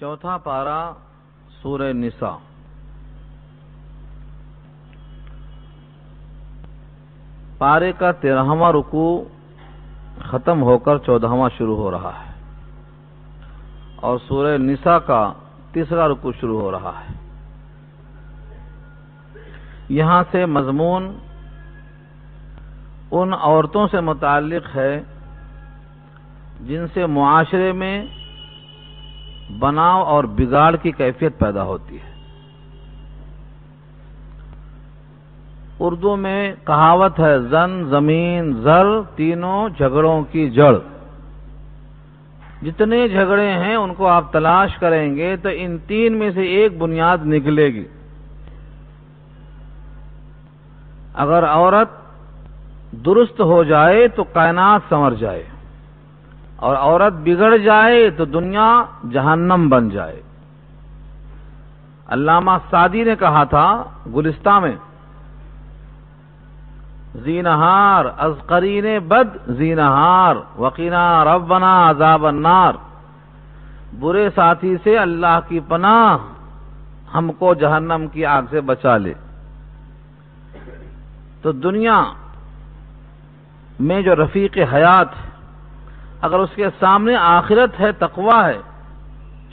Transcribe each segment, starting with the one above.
چوتھا پارا سورہ نساء۔ پارے کا تیرہواں رکو ختم ہو کر چودہواں شروع ہو رہا ہے۔ اور سورہ نساء کا تیسرا رکو شروع ہو رہا ہے۔ یہاں سے مضمون ان عورتوں سے متعلق ہے جن سے معاشرے میں بناؤ اور بگاڑ کی کیفیت پیدا ہوتی ہے۔ اردو میں کہاوت ہے، زن، زمین، زر، تینوں جھگڑوں کی جڑ۔ جتنے جھگڑے ہیں، ان کو آپ تلاش کریں گے تو ان تین میں سے ایک بنیاد نکلے گی۔ اگر عورت درست ہو جائے تو کائنات سمر جائے۔ اور عورت بگڑ جائے تو دنیا جہنم بن جائے۔ علامہ سعدی نے کہا تھا گلستہ میں، زینہار از قرین بد، زینہار وقینا ربنا عذاب النار۔ برے ساتھی سے اللہ کی پناہ ہم کو جہنم کی آگ سے بچا لے۔ تو دنیا میں جو رفیق حیات ہے اگر اس کے سامنے آخرت ہے تقوا ہے،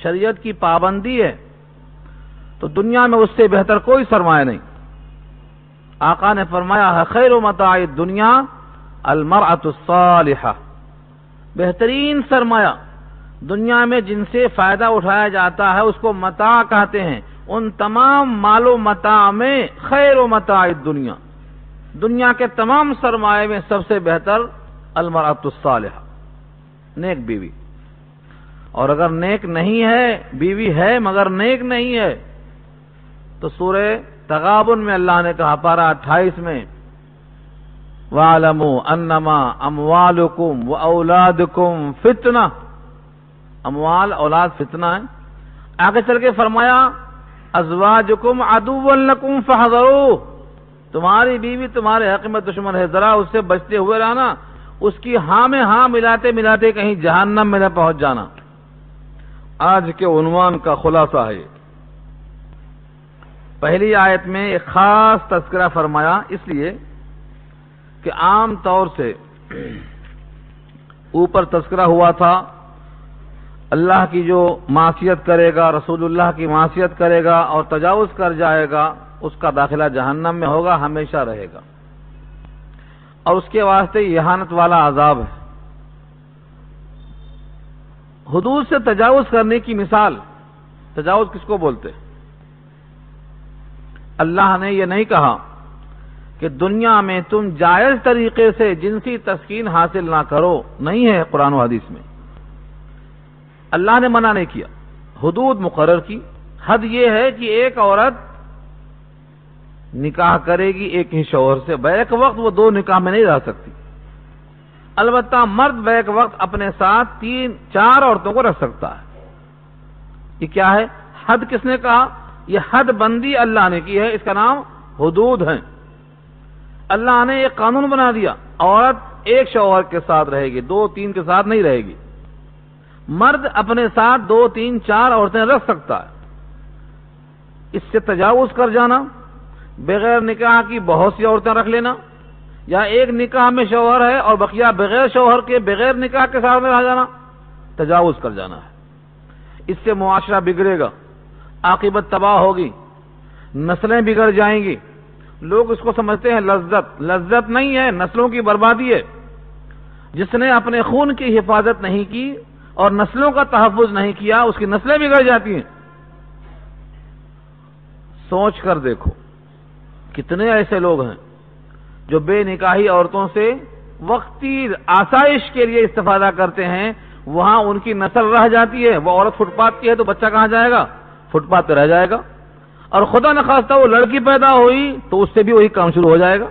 شریعت کی پابندی ہے، تو دنیا میں اس سے بہتر کوئی سرمایہ نہیں۔ آقا نے فرمایا، خیر و متاع دنیا المرأة الصالحہ۔ بہترین سرمایہ دنیا میں جن سے فائدہ اٹھایا جاتا ہے، اس کو متا کہتے ہیں۔ ان تمام مال و متا میں خیر و متاع دنیا دنیا کے تمام سرمایہ میں سب سے بہتر المرأة الصالحہ۔ نیک بیوی۔ اور اگر نیک نہیں ہے، بیوی ہے مگر نیک نہیں ہے، تو سورہ تغابن میں اللہ نے کہا پارا اٹھائیس میں والمو انما اموالکم و اولادکم فتنہ اموال، اولاد فتنہ ہے۔ آگے چل کے فرمایا ازواجکم عدو لکم فحضرو تمہاری بیوی تمہارے حق میں دشمن ہے، ذرا اس سے بچتے ہوئے رہنا۔ اس کی ہاں میں ہاں ملاتے ملاتے کہیں جہنم میں نہ پہنچ جانا۔ آج کے عنوان کا خلاصہ ہے۔ پہلی آیت میں ایک خاص تذکرہ فرمایا، اس لیے کہ عام طور سے اوپر تذکرہ ہوا تھا، اللہ کی جو معاشیت کرے گا، رسول اللہ کی معاشیت کرے گا اور تجاوز کر جائے گا، اس کا داخلہ جہنم میں ہوگا، ہمیشہ رہے گا۔ اور اس کے واسطے یہانت والا عذاب ہے۔ حدود سے تجاوز کرنے کی مثال، تجاوز کس کو بولتے؟ اللہ نے یہ نہیں کہا کہ دنیا میں تم جائز طریقے سے جنسی تسکین حاصل نہ کرو، نہیں ہے قرآن و حدیث میں۔ اللہ نے منع نہیں کیا، حدود مقرر کی۔ حد یہ ہے کہ ایک عورت نکاح کرے گی ایک ہی شوہر سے، بیک وقت وہ دو نکاح میں نہیں رہ سکتی۔ البتہ مرد بیک وقت اپنے ساتھ تین، چار عورتوں کو رکھ سکتا ہے۔ یہ کیا ہے؟ حد کس نے کہا؟ یہ حد بندی اللہ نے کی ہے، اس کا نام حدود ہے اللہ نے ایک قانون بنا دیا، عورت ایک شوہر کے ساتھ رہے گی، دو، تین کے ساتھ نہیں رہے گی۔ مرد اپنے ساتھ دو، تین، چار عورتیں رکھ سکتا ہے۔ اس سے تجاوز کر جانا۔ بغیر نکاح کی بہت سی عورتیں رکھ لینا۔ یا ایک نکاح میں شوہر ہے اور بقیہ بغیر شوہر کے بغیر نکاح کے ساتھ میں رہ جانا۔ تجاوز کر جانا ہے۔ اس سے معاشرہ بگڑے گا۔ عاقبت تباہ ہوگی۔ نسلیں بگڑ جائیں گی۔ لوگ اس کو سمجھتے ہیں لذت۔ لذت نہیں ہے، نسلوں کی بربادی ہے۔ جس نے اپنے خون کی حفاظت نہیں کی اور نسلوں کا تحفظ نہیں کیا، اس کی نسلیں بگڑ جاتی ہیں۔ سوچ کر دیکھو۔ کتنے ایسے لوگ ہیں جو بے نکاحی عورتوں سے وقتی آسائش کے لیے استفادہ کرتے ہیں، وہاں ان کی نسل رہ جاتی ہے، وہ عورت فٹ پاتھ کی ہے تو بچہ کہاں جائے گا؟ فٹ پاتھ پہ رہ جائے گا۔ اور خدا نخواستہ وہ لڑکی پیدا ہوئی تو اس سے بھی وہی کام شروع ہو جائے گا۔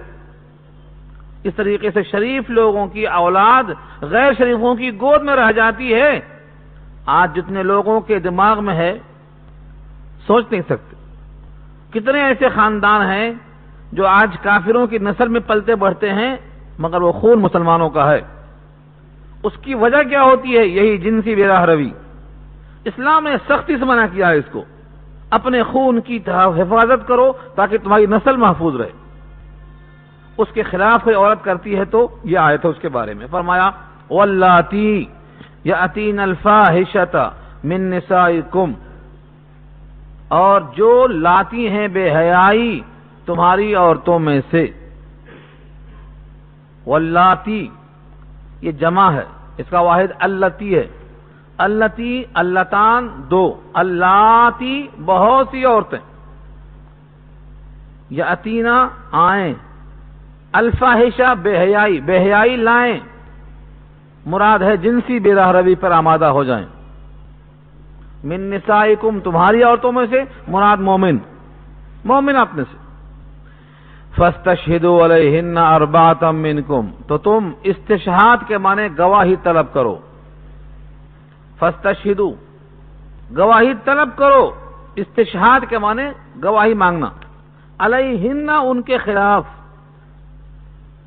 اس طریقے سے شریف لوگوں کی اولاد غیر شریفوں کی گود میں رہ جاتی ہے۔ آج جتنے لوگوں کے دماغ میں ہے، سوچ نہیں سکتے۔ کتنے ایسے خاندان ہیں جو آج کافروں کی نسل میں پلتے بڑھتے ہیں، مگر وہ خون مسلمانوں کا ہے۔ اس کی وجہ کیا ہوتی ہے؟ یہی جنسی بیراہ روی۔ اسلام نے سختی سے منع کیا ہے اس کو۔ اپنے خون کی حفاظت کرو تاکہ تمہاری نسل محفوظ رہے۔ اس کے خلاف کوئی عورت کرتی ہے تو یہ آئے تھے اس کے بارے میں۔ فرمایا ولاتی یا عطین من نسائکم اور جو لاتی ہیں بے حیائی تمہاری عورتوں میں سے۔ ولاتی یہ جمع ہے۔ اس کا واحد التی ہے۔ التی التان دو۔ اللہ بہت سی عورتیں۔ یا اتینا آئیں۔ الفاحشہ بے حیائی بے حیائی لائیں۔ مراد ہے جنسی بے راہ روی پر آمادہ ہو جائیں۔ من نسائکم، تمہاری عورتوں میں سے مراد مومن۔ مومن اپنے سے۔ فستشہدو علیہن ارباتم منکم، تو تم استشہاد کے معنی گواہی طلب کرو۔ فستشہدو گواہی طلب کرو، استشہاد کے معنی گواہی مانگنا۔ علیہن ان کے خلاف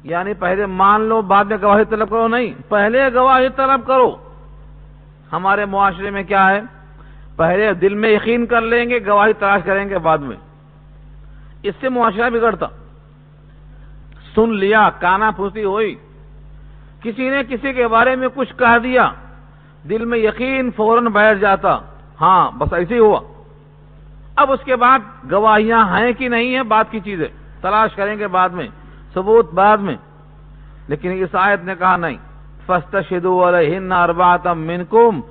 یعنی پہلے مان لو، بعد میں گواہی طلب کرو، نہیں، پہلے گواہی طلب کرو۔ ہمارے معاشرے میں کیا ہے؟ پہلے دل میں یقین کر لیں گے، گواہی تلاش کریں گے بعد میں۔ اس سے معاشرہ بگڑتا۔ سن لیا، کانا پھوسی ہوئی۔ کسی نے کسی کے بارے میں کچھ کہہ دیا۔ دل میں یقین فوراً بیٹھ جاتا۔ ہاں بس ایسے ہی ہوا۔ اب اس کے بعد گواہیاں ہیں کہ نہیں ہیں بات کی چیزیں۔ تلاش کریں گے بعد میں، ثبوت بعد میں۔ لیکن اس آیت نے کہا نہیں۔ فسٹ شدو ارباتم منکم،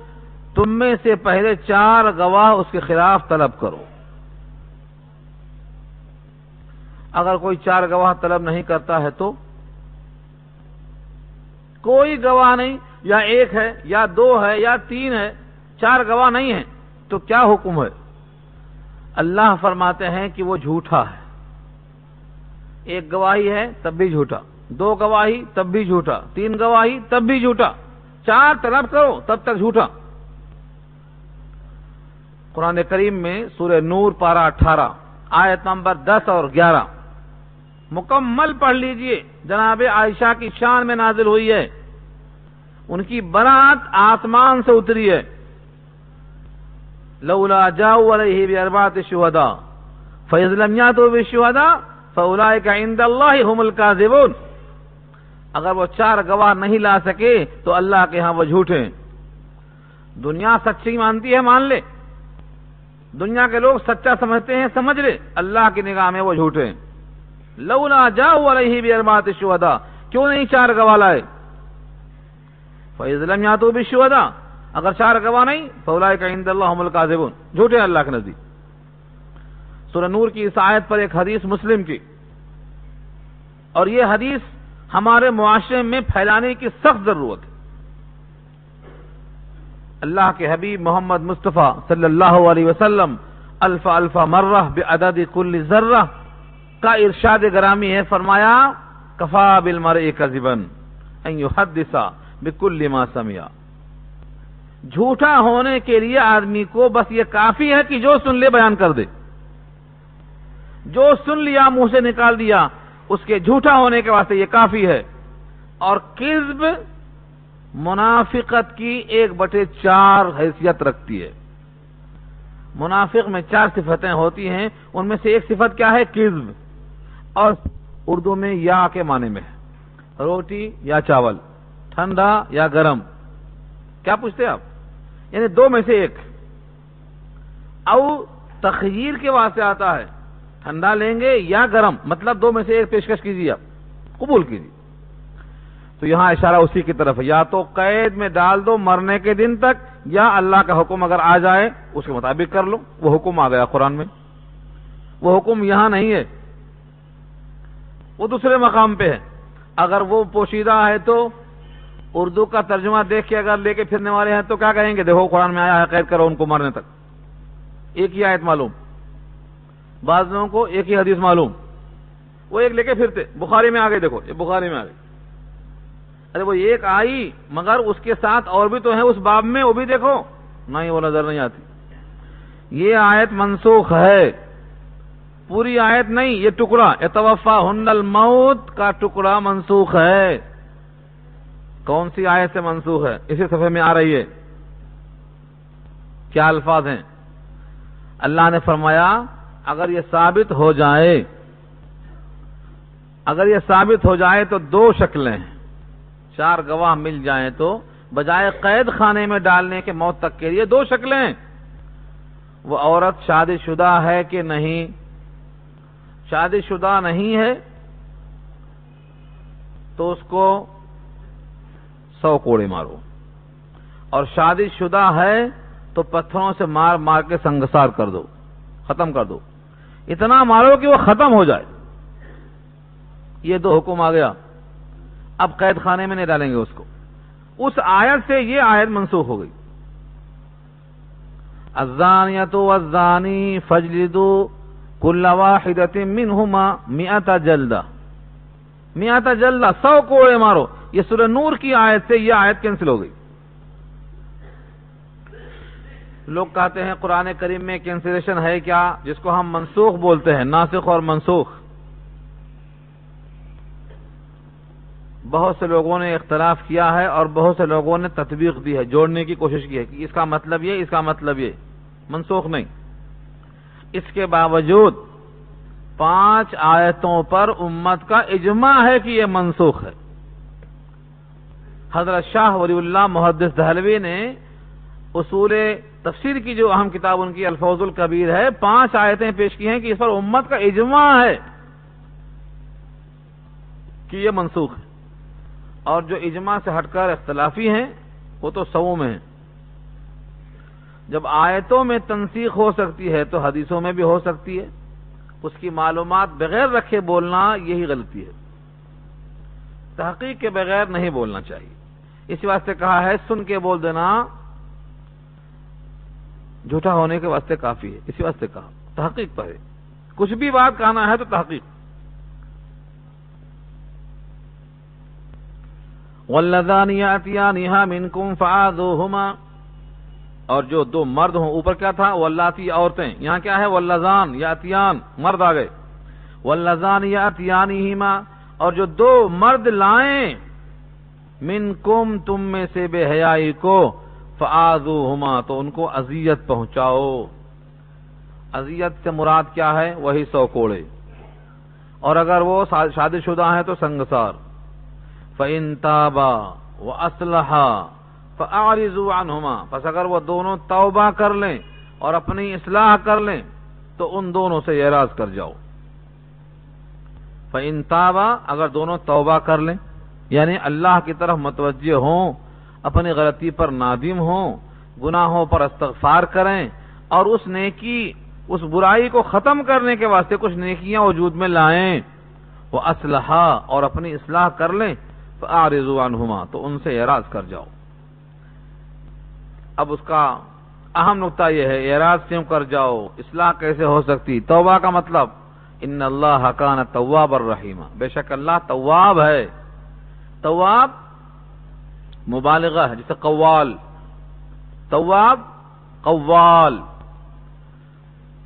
تم میں سے پہلے چار گواہ اس کے خلاف طلب کرو۔ اگر کوئی چار گواہ طلب نہیں کرتا ہے تو کوئی گواہ نہیں، یا ایک ہے، یا دو ہے، یا تین ہے، چار گواہ نہیں ہے تو کیا حکم ہے؟ اللہ فرماتے ہیں کہ وہ جھوٹا ہے۔ ایک گواہی ہے، تب بھی جھوٹا۔ دو گواہی، تب بھی جھوٹا۔ تین گواہی، تب بھی جھوٹا۔ چار طلب کرو، تب تک جھوٹا۔ قرآن کریم میں سورہ نور پارا اٹھارہ، آیت نمبر دس اور گیارہ۔ مکمل پڑھ لیجیے۔ جناب عائشہ کی شان میں نازل ہوئی ہے۔ ان کی برات آسمان سے اتری ہے۔ لولا جاؤ علیہ بھی اربات شہدا فیض لمیا تو شہدا فولا کا عند اللہ اگر وہ چار گواہ نہیں لا سکے، تو اللہ کے ہاں وہ جھوٹے دنیا سچی مانتی ہے، مان لے۔ دنیا کے لوگ سچا سمجھتے ہیں، سمجھ لے۔ اللہ کی نگاہ میں وہ جھوٹے لولا جاؤ علیہ بھی اربات شہدا کیوں نہیں چار گواہ لائے؟ فیض لم یا تو بھی شہدا اگر چار گواہ نہیں فولا کا عند اللہ حمل جھوٹے اللہ کے نزدیک۔ سورہ نور کی اس آیت پر ایک حدیث مسلم کی۔ اور یہ حدیث ہمارے معاشرے میں پھیلانے کی سخت ضرورت ہے۔ اللہ کے حبیب محمد مصطفیٰ صلی اللہ علیہ وسلم، الفا الفا مرہ بے کل ذرہ کا ارشاد گرامی ہے، فرمایا، کفا بل مر ایک حدثا بکل ما سمیا جھوٹا ہونے کے لیے آدمی کو بس یہ کافی ہے کہ جو سن لے بیان کر دے۔ جو سن لیا، منہ سے نکال دیا، اس کے جھوٹا ہونے کے واسطے یہ کافی ہے۔ اور کذب منافقت کی ایک بٹے چار حیثیت رکھتی ہے۔ منافق میں چار صفتیں ہوتی ہیں، ان میں سے ایک صفت کیا ہے؟ کذب۔ اور اردو میں یا کے معنی میں ہے۔ روٹی یا چاول، ٹھنڈا یا گرم۔ کیا پوچھتے آپ؟ یعنی دو میں سے ایک۔ او تخیر کے واسطے آتا ہے، ٹھنڈا لیں گے یا گرم۔ مطلب دو میں سے ایک پیشکش کیجیے آپ، قبول کیجیے۔ تو یہاں اشارہ اسی کی طرف ہے، یا تو قید میں ڈال دو مرنے کے دن تک، یا اللہ کا حکم اگر آ جائے، اس کے مطابق کر لو۔ وہ حکم آ گیا قرآن میں۔ وہ حکم یہاں نہیں ہے۔ وہ دوسرے مقام پہ ہے۔ اگر وہ پوشیدہ ہے تو اردو کا ترجمہ دیکھ کے اگر لے کے پھرنے والے ہیں تو کیا کہیں گے؟ دیکھو، قرآن میں آیا ہے، قید کرو ان کو مرنے تک۔ ایک ہی آیت معلوم۔ بعض لوگوں کو ایک ہی حدیث معلوم۔ وہ ایک لے کے پھرتے۔ بخاری میں آگے دیکھو، یہ بخاری میں آگے ارے، وہ ایک آئی، مگر اس کے ساتھ اور بھی تو ہیں۔ اس باب میں وہ بھی دیکھو۔ نہیں، وہ نظر نہیں آتی۔ یہ آیت منسوخ ہے۔ پوری آیت نہیں، یہ ٹکڑا۔ اتوفا ہن الموت کا ٹکڑا منسوخ ہے۔ کون سی آیت سے منسوخ ہے؟ اسی صفحے میں آ رہی ہے۔ کیا الفاظ ہیں؟ اللہ نے فرمایا، اگر یہ ثابت ہو جائے، اگر یہ ثابت ہو جائے تو دو شکلیں ہیں۔ چار گواہ مل جائیں تو، بجائے قید خانے میں ڈالنے کے موت تک کے لیے دو شکلیں۔ وہ عورت شادی شدہ ہے کہ نہیں؟ شادی شدہ نہیں ہے، تو اس کو سو کوڑے مارو۔ اور شادی شدہ ہے تو پتھروں سے مار مار کے سنگسار کر دو، ختم کر دو۔ اتنا مارو کہ وہ ختم ہو جائے۔ یہ دو حکم آ گیا۔ اب قید خانے میں نہیں ڈالیں گے اس کو۔ اس آیت سے یہ آیت منسوخ ہو گئی۔ ازان یا تو ازانی فجلدو کل واحدت منہما میاتا جلدا میاتا جلدا سو کوڑے مارو۔ یہ سورہ نور کی آیت سے یہ آیت کینسل ہو گئی۔ لوگ کہتے ہیں قرآن کریم میں کینسلیشن ہے کیا؟ جس کو ہم منسوخ بولتے ہیں، ناسخ اور منسوخ۔ بہت سے لوگوں نے اختلاف کیا ہے اور بہت سے لوگوں نے تطبیق دی ہے، جوڑنے کی کوشش کی ہے کہ اس کا مطلب یہ، اس کا مطلب یہ۔ منسوخ نہیں۔ اس کے باوجود پانچ آیتوں پر امت کا اجماع ہے کہ یہ منسوخ ہے۔ حضرت شاہ ولی اللہ محدث دہلوی نے اصول تفسیر کی جو اہم کتاب ان کی الفوظ القبیر ہے، پانچ آیتیں پیش کی ہیں کہ اس پر امت کا اجماع ہے کہ یہ منسوخ ہے۔ اور جو اجماع سے ہٹ کر اختلافی ہیں، وہ تو سو میں ہیں۔ جب آیتوں میں تنسیخ ہو سکتی ہے تو حدیثوں میں بھی ہو سکتی ہے، اس کی معلومات بغیر رکھے بولنا یہی غلطی ہے۔ تحقیق کے بغیر نہیں بولنا چاہیے۔ اس واسطے کہا ہے، سن کے بول دینا جھوٹا ہونے کے واسطے کافی ہے۔ اسی واسطے کہا، تحقیق پر ہے۔ کچھ بھی بات کہنا ہے تو تحقیق۔ واللذان یاتیانها منکم فعاذوهما اور جو دو مرد ہوں، اوپر کیا تھا؟ واللاتی عورتیں۔ یہاں کیا ہے؟ واللذان یاتیان مرد آ گئے۔ واللذان یاتیانہما اور جو دو مرد لائیں، منکم، تم میں سے بے حیائی کو فعاذوهما تو ان کو اذیت پہنچاؤ۔ اذیت سے مراد کیا ہے؟ وہی سو کوڑے۔ اور اگر وہ شادی شدہ ہیں تو سنگسار۔ فَإِن تَابَا وَأَصْلَحَا فَأَعْرِضُوا عَنْهُمَا۔ پس اگر وہ دونوں توبہ کر لیں اور اپنی اصلاح کر لیں، تو ان دونوں سے اعراض کر جاؤ۔ فَإِن تَابَا، اگر دونوں توبہ کر لیں یعنی اللہ کی طرف متوجہ ہوں، اپنی غلطی پر نادم ہوں، گناہوں پر استغفار کریں، اور اس نیکی، اس برائی کو ختم کرنے کے واسطے کچھ نیکیاں وجود میں لائیں، وہ اسلحہ اور اپنی اصلاح کر لیں عنہما تو ان سے اعراض کر جاؤ۔ اب اس کا اہم نقطہ یہ ہے اعراض کیوں کر جاؤ؟ اصلاح کیسے ہو سکتی؟ توبہ کا مطلب ان اللہ حکان طواب الرحیمہ بے شک اللہ طواب ہے۔ طواب مبالغہ ہے، جسے قوال۔ طواب قوال۔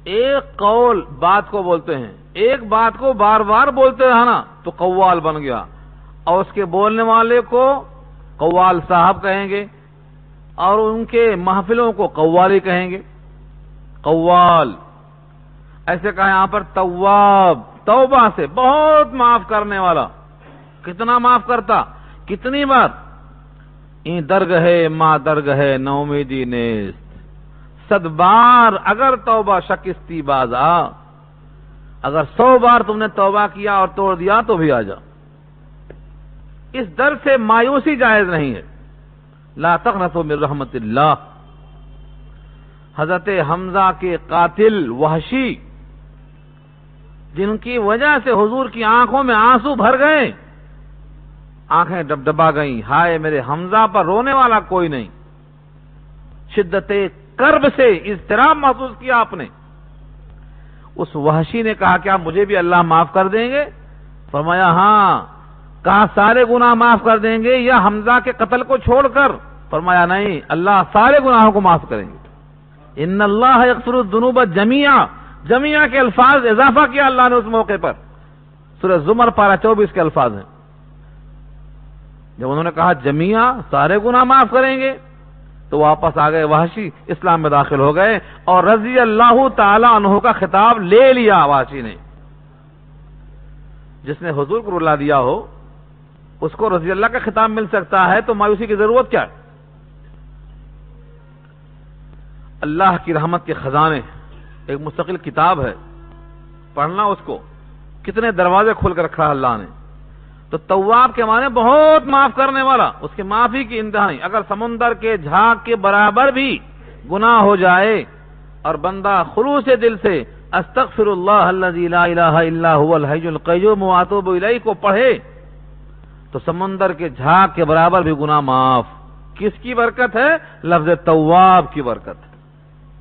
ایک قول بات کو بولتے ہیں۔ ایک بات کو بار بار بولتے ہیں نا، تو قوال بن گیا۔ اور اس کے بولنے والے کو قوال صاحب کہیں گے۔ اور ان کے محفلوں کو قوالی کہیں گے۔ قوال۔ ایسے کہا یہاں پر طواب توبہ سے بہت معاف کرنے والا۔ کتنا معاف کرتا؟ کتنی بار؟ این درگ ہے ماں درگ ہے، نومیدی نیست۔ صد بار اگر توبہ شکستی بازا، اگر سو بار تم نے توبہ کیا اور توڑ دیا تو بھی آ جا۔ اس در سے مایوسی جائز نہیں ہے۔ لا تقنطوا من رحمت اللہ۔ حضرت حمزہ کے قاتل وحشی، جن کی وجہ سے حضور کی آنکھوں میں آنسو بھر گئے۔ آنکھیں ڈب ڈبا گئیں۔ ہائے میرے حمزہ پر رونے والا کوئی نہیں۔ شدت کرب سے اضطراب محسوس کیا آپ نے۔ اس وحشی نے کہا، کیا مجھے بھی اللہ معاف کر دیں گے؟ فرمایا ہاں۔ کہا سارے گناہ معاف کر دیں گے یا حمزہ کے قتل کو چھوڑ کر؟ فرمایا نہیں، اللہ سارے گناہوں کو معاف کریں گے۔ ان اللہ یکسر الذنوب جمیا جمیا کے الفاظ اضافہ کیا اللہ نے اس موقع پر۔ سورہ زمر پارا چوبیس کے الفاظ ہیں۔ جب انہوں نے کہا جمیا سارے گناہ معاف کریں گے، تو واپس آ گئے، وحشی اسلام میں داخل ہو گئے اور رضی اللہ تعالی عنہ کا خطاب لے لیا، وحشی نے۔ جس نے حضور کو رلا دیا ہو اس کو رضی اللہ کا خطاب مل سکتا ہے تو مایوسی کی ضرورت کیا ہے؟ اللہ کی رحمت کے خزانے ایک مستقل کتاب ہے۔ پڑھنا اس کو۔ کتنے دروازے کھول کر رکھا ہے اللہ نے۔ تو تواب کے معنی بہت معاف کرنے والا، اس کی معافی کی انتہائی۔ اگر سمندر کے جھاگ کے برابر بھی گناہ ہو جائے اور بندہ خلوص دل سے استغفر اللہ الذي لا الہ الا هو الحی القیوم واتوب الیہ کو پڑھے تو سمندر کے جھاگ کے برابر بھی گناہ معاف۔ کس کی برکت ہے؟ لفظ تواب کی برکت۔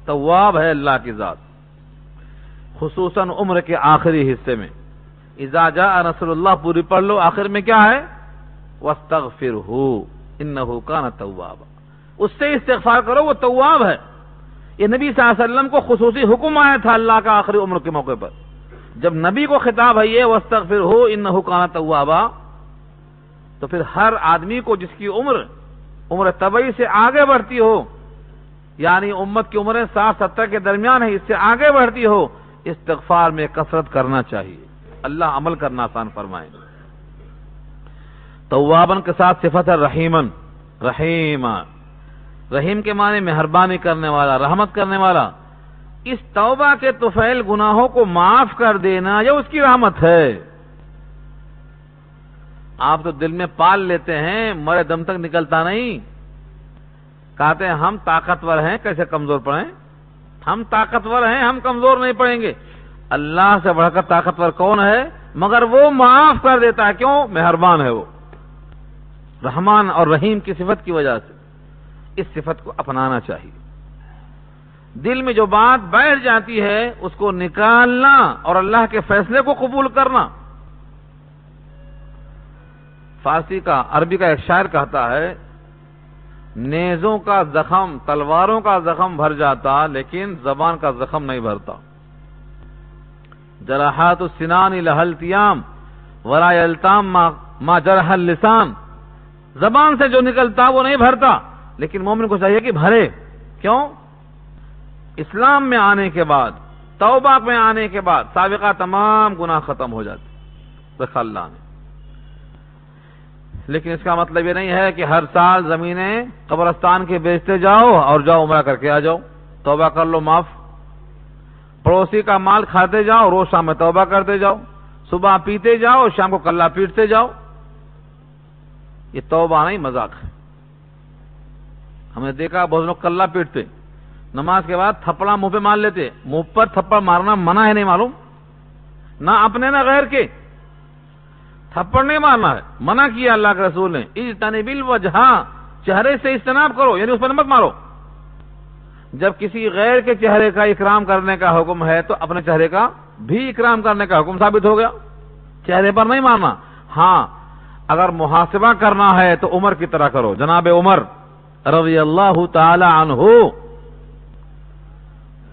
تواب ہے اللہ کی ذات۔ خصوصاً عمر کے آخری حصے میں۔ اذا جاء نصر اللہ، پوری پڑھ لو، آخر میں کیا ہے؟ وَاسْتَغْفِرْهُ، إِنَّهُ كَانَ تَوَّابًا۔ اس سے استغفار کرو، وہ تواب ہے۔ یہ نبی صلی اللہ علیہ وسلم کو خصوصی حکم آیا تھا اللہ کا آخری عمر کے موقع پر۔ جب نبی کو خطاب ہے یہ وسطر ہو ان حکانہ توابا تو پھر ہر آدمی کو جس کی عمر عمر طبی سے آگے بڑھتی ہو یعنی امت کی عمریں ساٹھ، ستر کے درمیان ہے اس سے آگے بڑھتی ہو، استغفار میں کثرت کرنا چاہیے۔ اللہ عمل کرنا آسان فرمائے۔ توابن کے ساتھ صفت ہے رحیمن رحیمان رحیم کے معنی مہربانی کرنے والا، رحمت کرنے والا۔ اس توبہ کے توفیل گناہوں کو معاف کر دینا یہ اس کی رحمت ہے؟ آپ تو دل میں پال لیتے ہیں، مرے دم تک نکلتا نہیں۔ کہتے ہیں، ہم طاقتور ہیں، کیسے کمزور پڑیں؟ ہم طاقتور ہیں، ہم کمزور نہیں پڑیں گے۔ اللہ سے بڑھ کر طاقتور کون ہے؟ مگر وہ معاف کر دیتا ہے۔ کیوں؟ مہربان ہے وہ۔ رحمان اور رحیم کی صفت کی وجہ سے۔ اس صفت کو اپنانا چاہیے۔ دل میں جو بات بیٹھ جاتی ہے، اس کو نکالنا اور اللہ کے فیصلے کو قبول کرنا۔ فارسی کا، عربی کا ایک شاعر کہتا ہے، نیزوں کا زخم، تلواروں کا زخم بھر جاتا، لیکن زبان کا زخم نہیں بھرتا۔ جراحات السنان لہلتیام ورا التام ما جرح اللسان۔ زبان سے جو نکلتا، وہ نہیں بھرتا، لیکن مومن کو چاہیے کہ بھرے۔ کیوں؟ اسلام میں آنے کے بعد، توبہ میں آنے کے بعد، سابقہ تمام گناہ ختم ہو جاتے۔ اللہ نے۔ لیکن اس کا مطلب یہ نہیں ہے کہ ہر سال زمینیں قبرستان کے بیچتے جاؤ اور جاؤ عمرہ کر کے آ جاؤ۔ توبہ کر لو، معاف۔ پڑوسی کا مال کھاتے جاؤ، روز شام میں توبہ کرتے جاؤ۔ صبح پیتے جاؤ، شام کو کلّا پیٹتے جاؤ۔ یہ توبہ نہیں، مذاق ہے۔ ہم نے دیکھا بہت لوگ کلّا پیٹتے۔ نماز کے بعد تھپڑا منہ پہ مار لیتے۔ منہ پر تھپڑ مارنا منع ہے، نہیں معلوم۔ نہ اپنے، نہ غیر کے۔ تھپڑ نہیں مارنا ہے، منع کیا اللہ کے رسول نے۔ اجتنبل وجہ چہرے سے اجتناب کرو یعنی اس پر مت مارو۔ جب کسی غیر کے چہرے کا اکرام کرنے کا حکم ہے، تو اپنے چہرے کا بھی اکرام کرنے کا حکم ثابت ہو گیا۔ چہرے پر نہیں مارنا۔ ہاں اگر محاسبہ کرنا ہے، تو عمر کی طرح کرو۔ جناب عمر رضی اللہ تعالی عنہ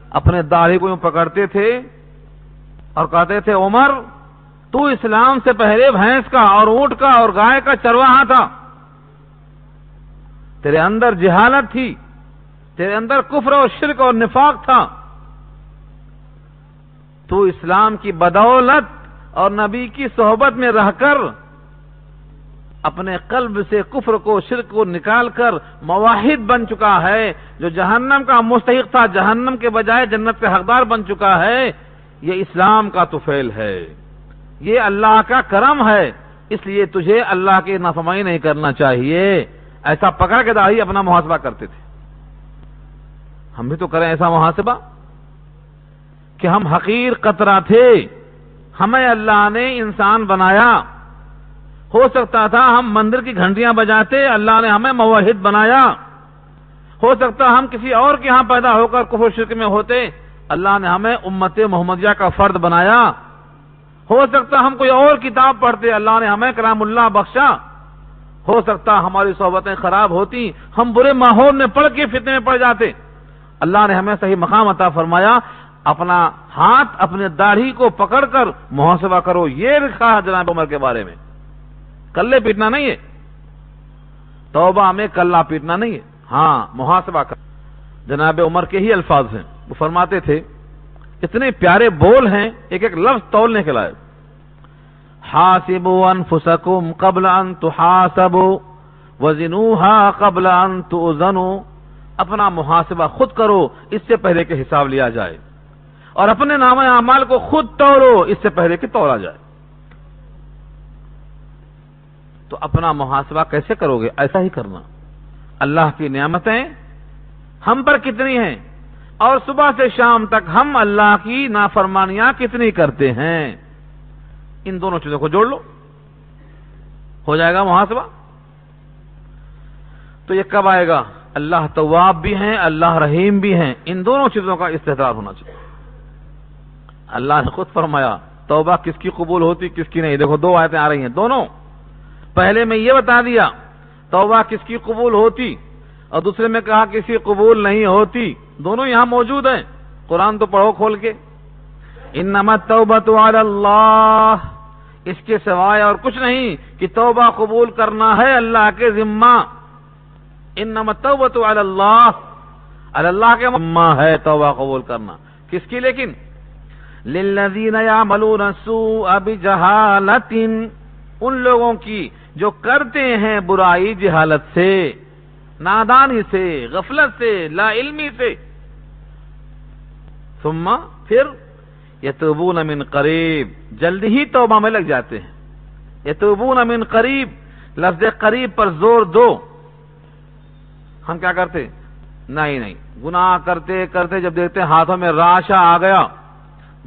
اپنے داڑھی کو یوں پکڑتے تھے اور کہتے تھے، عمر تو اسلام سے پہلے بھینس کا اور اونٹ کا اور گائے کا چرواہا تھا۔ تیرے اندر جہالت تھی، تیرے اندر کفر اور شرک اور نفاق تھا۔ تو اسلام کی بدولت اور نبی کی صحبت میں رہ کر اپنے قلب سے کفر کو، شرک کو نکال کر مواحد بن چکا ہے۔ جو جہنم کا مستحق تھا، جہنم کے بجائے جنت کے حقدار بن چکا ہے۔ یہ اسلام کا توفیل ہے۔ یہ اللہ کا کرم ہے، اس لیے تجھے اللہ کی نافمائی نہیں کرنا چاہیے۔ ایسا پکڑ کے داڑھی اپنا محاسبہ کرتے تھے۔ ہم بھی تو کریں ایسا محاسبہ۔ کہ ہم حقیر قطرہ تھے، ہمیں اللہ نے انسان بنایا۔ ہو سکتا تھا ہم مندر کی گھنٹیاں بجاتے، اللہ نے ہمیں موحد بنایا۔ ہو سکتا ہم کسی اور کے ہاں پیدا ہو کر کفر شرک میں ہوتے، اللہ نے ہمیں امت محمدیہ کا فرد بنایا۔ ہو سکتا ہم کوئی اور کتاب پڑھتے، اللہ نے ہمیں کرام اللہ بخشا۔ ہو سکتا ہماری صحبتیں خراب ہوتی، ہم برے ماحول میں پڑھ کے فتنے میں پڑ جاتے۔ اللہ نے ہمیں صحیح مقام عطا فرمایا، اپنا ہاتھ اپنے داڑھی کو پکڑ کر محاسبہ کرو۔ یہ لکھا ہے جناب عمر کے بارے میں۔ کلے پیٹنا نہیں ہے۔ توبہ میں کلہ پیٹنا نہیں ہے۔ ہاں محاسبہ کر۔ جناب عمر کے ہی الفاظ ہیں۔ وہ فرماتے تھے اتنے پیارے بول ہیں، ایک ایک لفظ تولنے کے لائے حاسبوا انفسکم قبل ان تحاسبوا وزنوها قبل ان تؤذنوا۔ اپنا محاسبہ خود کرو، اس سے پہلے کہ حساب لیا جائے۔ اور اپنے نام اعمال کو خود توڑو اس سے پہلے کہ توڑا جائے۔ تو اپنا محاسبہ کیسے کرو گے؟ ایسا ہی کرنا۔ اللہ کی نعمتیں ہم پر کتنی ہیں؟ اور صبح سے شام تک ہم اللہ کی نافرمانیاں کتنی کرتے ہیں؟ ان دونوں چیزوں کو جوڑ لو۔ ہو جائے گا محاسبہ۔ تو یہ کب آئے گا؟ اللہ طواب بھی ہیں، اللہ رحیم بھی ہیں۔ ان دونوں چیزوں کا استحصال ہونا چاہیے۔ اللہ نے خود فرمایا، توبہ کس کی قبول ہوتی، کس کی نہیں؟ دیکھو، دو آیتیں آ رہی ہیں دونوں۔ پہلے میں یہ بتا دیا، توبہ کس کی قبول ہوتی؟ اور دوسرے میں کہا، کسی قبول نہیں ہوتی۔ دونوں یہاں موجود ہیں۔ قرآن تو پڑھو کھول کے۔ ان نمت اللہ۔ اس کے سوائے اور کچھ نہیں کہ توبہ قبول کرنا ہے اللہ کے ذمہ۔ ان نمت اللہ۔ اللہ کے ذمہ ہے توبہ قبول کرنا۔ کس کی لیکن؟ للذین یعملون السوء بجہالت ان لوگوں کی جو کرتے ہیں برائی جہالت سے، نادانی سے، غفلت سے، لا علمی سے۔ ثم پھر یتوبون من قریب جلدی ہی توبہ میں لگ جاتے ہیں۔ یتوبون من قریب، لفظ قریب پر زور دو۔ ہم کیا کرتے؟ نہیں نہیں۔ گناہ کرتے کرتے جب دیکھتے ہاتھوں میں راشا آ گیا،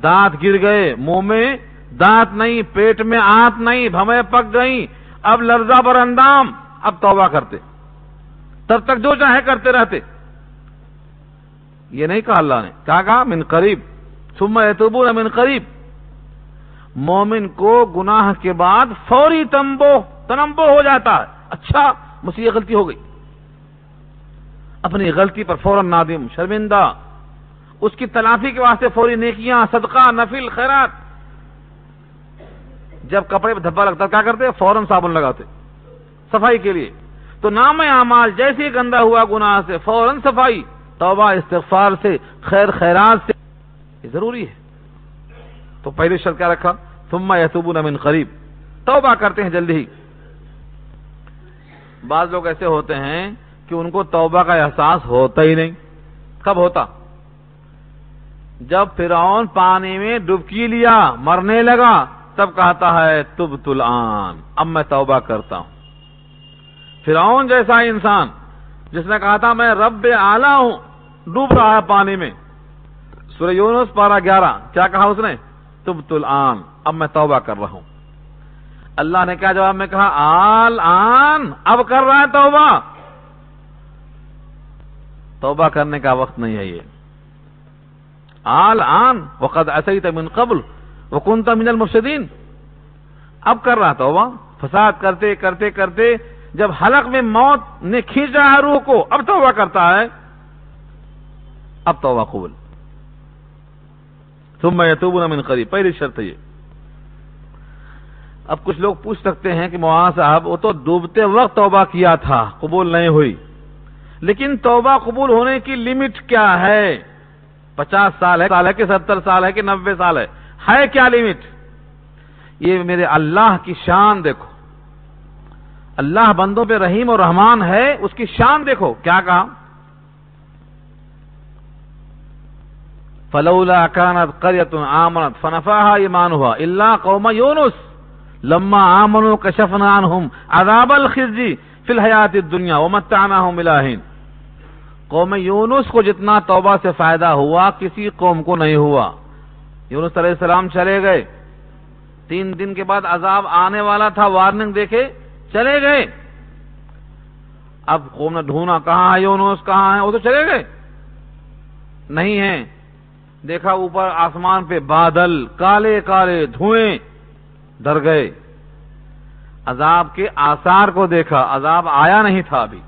دانت گر گئے، منہ میں دانت نہیں، پیٹ میں آنت نہیں بھمے پک گئی اب لرزہ پر اندام، اب توبہ کرتے۔ تب تک جو چاہے کرتے رہتے۔ یہ نہیں کہا اللہ نے، کہا کہا من قریب، ثم یتوبون من قریب۔ مومن کو گناہ کے بعد فوری تمبو تنمبو ہو جاتا ہے۔ اچھا مجھ سے یہ غلطی ہو گئی۔ اپنی غلطی پر فوراً نادم، شرمندہ۔ اس کی تلافی کے واسطے فوری نیکیاں، صدقہ، نفل، خیرات۔ جب کپڑے پہ دھبا لگتا، کیا کرتے؟ فوراً صابن لگاتے۔ صفائی کے لیے۔ تو نام اعمال جیسے گندا ہوا، گناہ سے فوراً صفائی۔ توبہ، استغفار سے، خیر، خیرات سے، یہ ضروری ہے۔ تو پہلے شرط کیا رکھا؟ ثم یتوبون من قریب۔ توبہ کرتے ہیں جلدی۔ ہی بعض لوگ ایسے ہوتے ہیں کہ ان کو توبہ کا احساس ہوتا ہی نہیں۔ کب ہوتا؟ جب فرعون پانی میں ڈبکی لیا، مرنے لگا، تب کہتا ہے تب تلان اب میں توبہ کرتا ہوں۔ فرعون جیسا انسان، جس نے کہا تھا، میں رب آلہ ہوں ڈوب رہا ہے پانی میں۔ سورہ یونس پارہ گیارہ، کیا کہا اس نے؟ تب تلان اب میں توبہ کر رہا ہوں۔ اللہ نے کیا جواب میں کہا؟ آل، آن، اب کر رہا ہے توبہ۔ توبہ کرنے کا وقت نہیں ہے یہ۔ آل، آن وقت ایسا ہی من قبل وہ من المفسدین۔ اب کر رہا توبہ۔ فساد کرتے کرتے کرتے، جب حلق میں موت نے کھینچا ہے روح کو، اب توبہ کرتا ہے۔ اب توبہ قبول تم میں من قریب پہلی شرط یہ. اب کچھ لوگ پوچھ سکتے ہیں کہ مولانا صاحب، وہ تو ڈوبتے وقت توبہ کیا تھا، قبول نہیں ہوئی. لیکن توبہ قبول ہونے کی لمٹ کیا ہے؟ پچاس سال ہے سال ہے کہ ستر سال ہے کہ نبے سال ہے؟ ہے کیا لمٹ یہ میرے اللہ کی شان دیکھو. اللہ بندوں پہ رحیم اور رحمان ہے، اس کی شان دیکھو. کیا کہا؟ فلولا کانت قریت آمنت، فنفاها ایمانها الا قوم یونس لما آمنوا کشفنا عنهم عذاب الخزي في الحیات الدنیا ومتعناهم الہین قوم یونس کو جتنا توبہ سے فائدہ ہوا، کسی قوم کو نہیں ہوا. یونس علیہ السلام چلے گئے. تین دن کے بعد عذاب آنے والا تھا وارننگ دیکھے، چلے گئے. اب قوم نے ڈھونڈا، کہاں ہے یونس؟ کہاں ہے؟ وہ تو چلے گئے. نہیں ہے. دیکھا اوپر آسمان پہ بادل، کالے کالے دھوئیں، ڈر گئے۔ عذاب کے آثار کو دیکھا، عذاب آیا نہیں تھا ابھی۔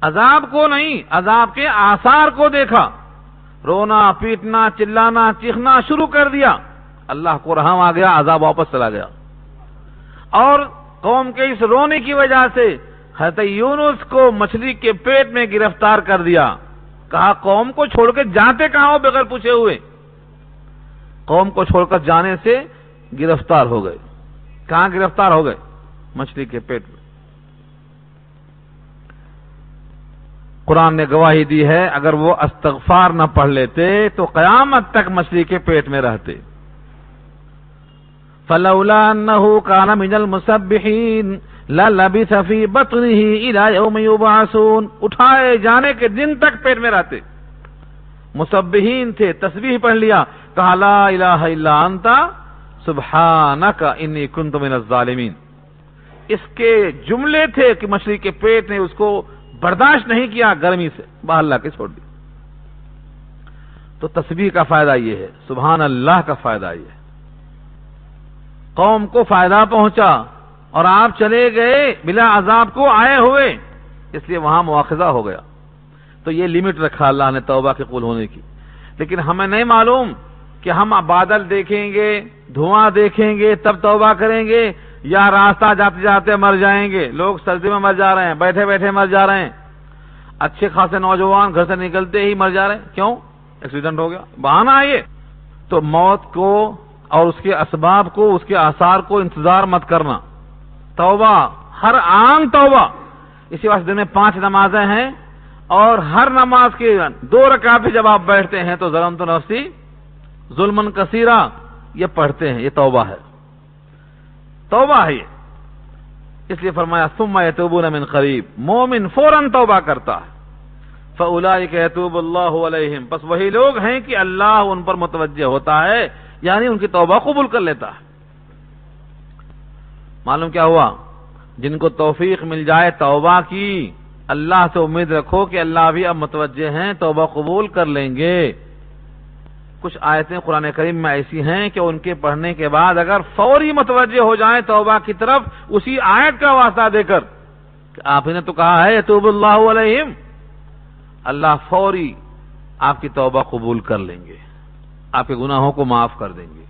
عذاب کو نہیں، عذاب کے آثار کو دیکھا۔ رونا، پیٹنا، چلانا، چیخنا شروع کر دیا۔ اللہ کو رحم آ گیا، عذاب واپس چلا گیا۔ اور قوم کے اس رونے کی وجہ سے حضرت یونس کو مچھلی کے پیٹ میں گرفتار کر دیا۔ کہا قوم کو چھوڑ کے جاتے کہاں ہو بغیر پوچھے ہوئے؟ قوم کو چھوڑ کر جانے سے گرفتار ہو گئے۔ کہاں گرفتار ہو گئے؟ مچھلی کے پیٹ میں۔ قرآن نے گواہی دی ہے، اگر وہ استغفار نہ پڑھ لیتے تو قیامت تک مچھلی کے پیٹ میں رہتے۔ فلولا انه كان من المسبحين للبث في بطنه الى يوم يبعثون۔ اٹھائے جانے کے دن تک پیٹ میں رہتے۔ مسبحین تھے، تسبیح پڑھ لیا۔ کہا، لا الہ الا انت، سبحانک انی کنت من الظالمین۔ اس کے جملے تھے کہ مچھلی کے پیٹ نے اس کو برداشت نہیں کیا، گرمی سے باہر لا کے چھوڑ دی تو تصویر کا فائدہ یہ ہے، سبحان اللہ کا فائدہ یہ ہے۔ قوم کو فائدہ پہنچا۔ اور آپ چلے گئے بلا عذاب کو آئے ہوئے، اس لیے وہاں مواخذہ ہو گیا۔ تو یہ لمٹ رکھا اللہ نے توبہ کے قول ہونے کی۔ لیکن ہمیں نہیں معلوم کہ ہم بادل دیکھیں گے، دھواں دیکھیں گے، تب توبہ کریں گے یا راستہ جاتے جاتے مر جائیں گے۔ لوگ سردی میں مر جا رہے ہیں، بیٹھے بیٹھے مر جا رہے ہیں۔ اچھے خاصے نوجوان گھر سے نکلتے ہی مر جا رہے ہیں۔ کیوں؟ ایکسیڈنٹ ہو گیا۔ بہانا آئیے تو موت کو اور اس کے اسباب کو، اس کے آثار کو انتظار مت کرنا۔ توبہ، ہر عام توبہ۔ اسی واسطے دن میں پانچ نمازیں ہیں اور ہر نماز کے دو رکعت جب آپ بیٹھتے ہیں تو ظلم تو نفسی ظلم کثیرہ، یہ پڑھتے ہیں، یہ توبہ ہے۔ توبہ ہے یہ۔ اس لیے فرمایا سما یتوبون من قریب۔ مومن فوراً توبہ کرتا ہے۔ فلاحب اللہ علیہم۔ بس وہی لوگ ہیں کہ اللہ ان پر متوجہ ہوتا ہے یعنی ان کی توبہ قبول کر لیتا ہے۔ معلوم کیا ہوا؟ جن کو توفیق مل جائے، توبہ کی۔ اللہ سے امید رکھو کہ اللہ بھی اب متوجہ ہیں، توبہ قبول کر لیں گے۔ کچھ آیتیں قرآن کریم میں ایسی ہیں کہ ان کے پڑھنے کے بعد اگر فوری متوجہ ہو جائیں توبہ کی طرف، اسی آیت کا واسطہ دے کر۔ کہ آپ نے تو کہا ہے توب اللہ علیہم۔ اللہ فوری آپ کی توبہ قبول کر لیں گے۔ آپ کے گناہوں کو معاف کر دیں گے۔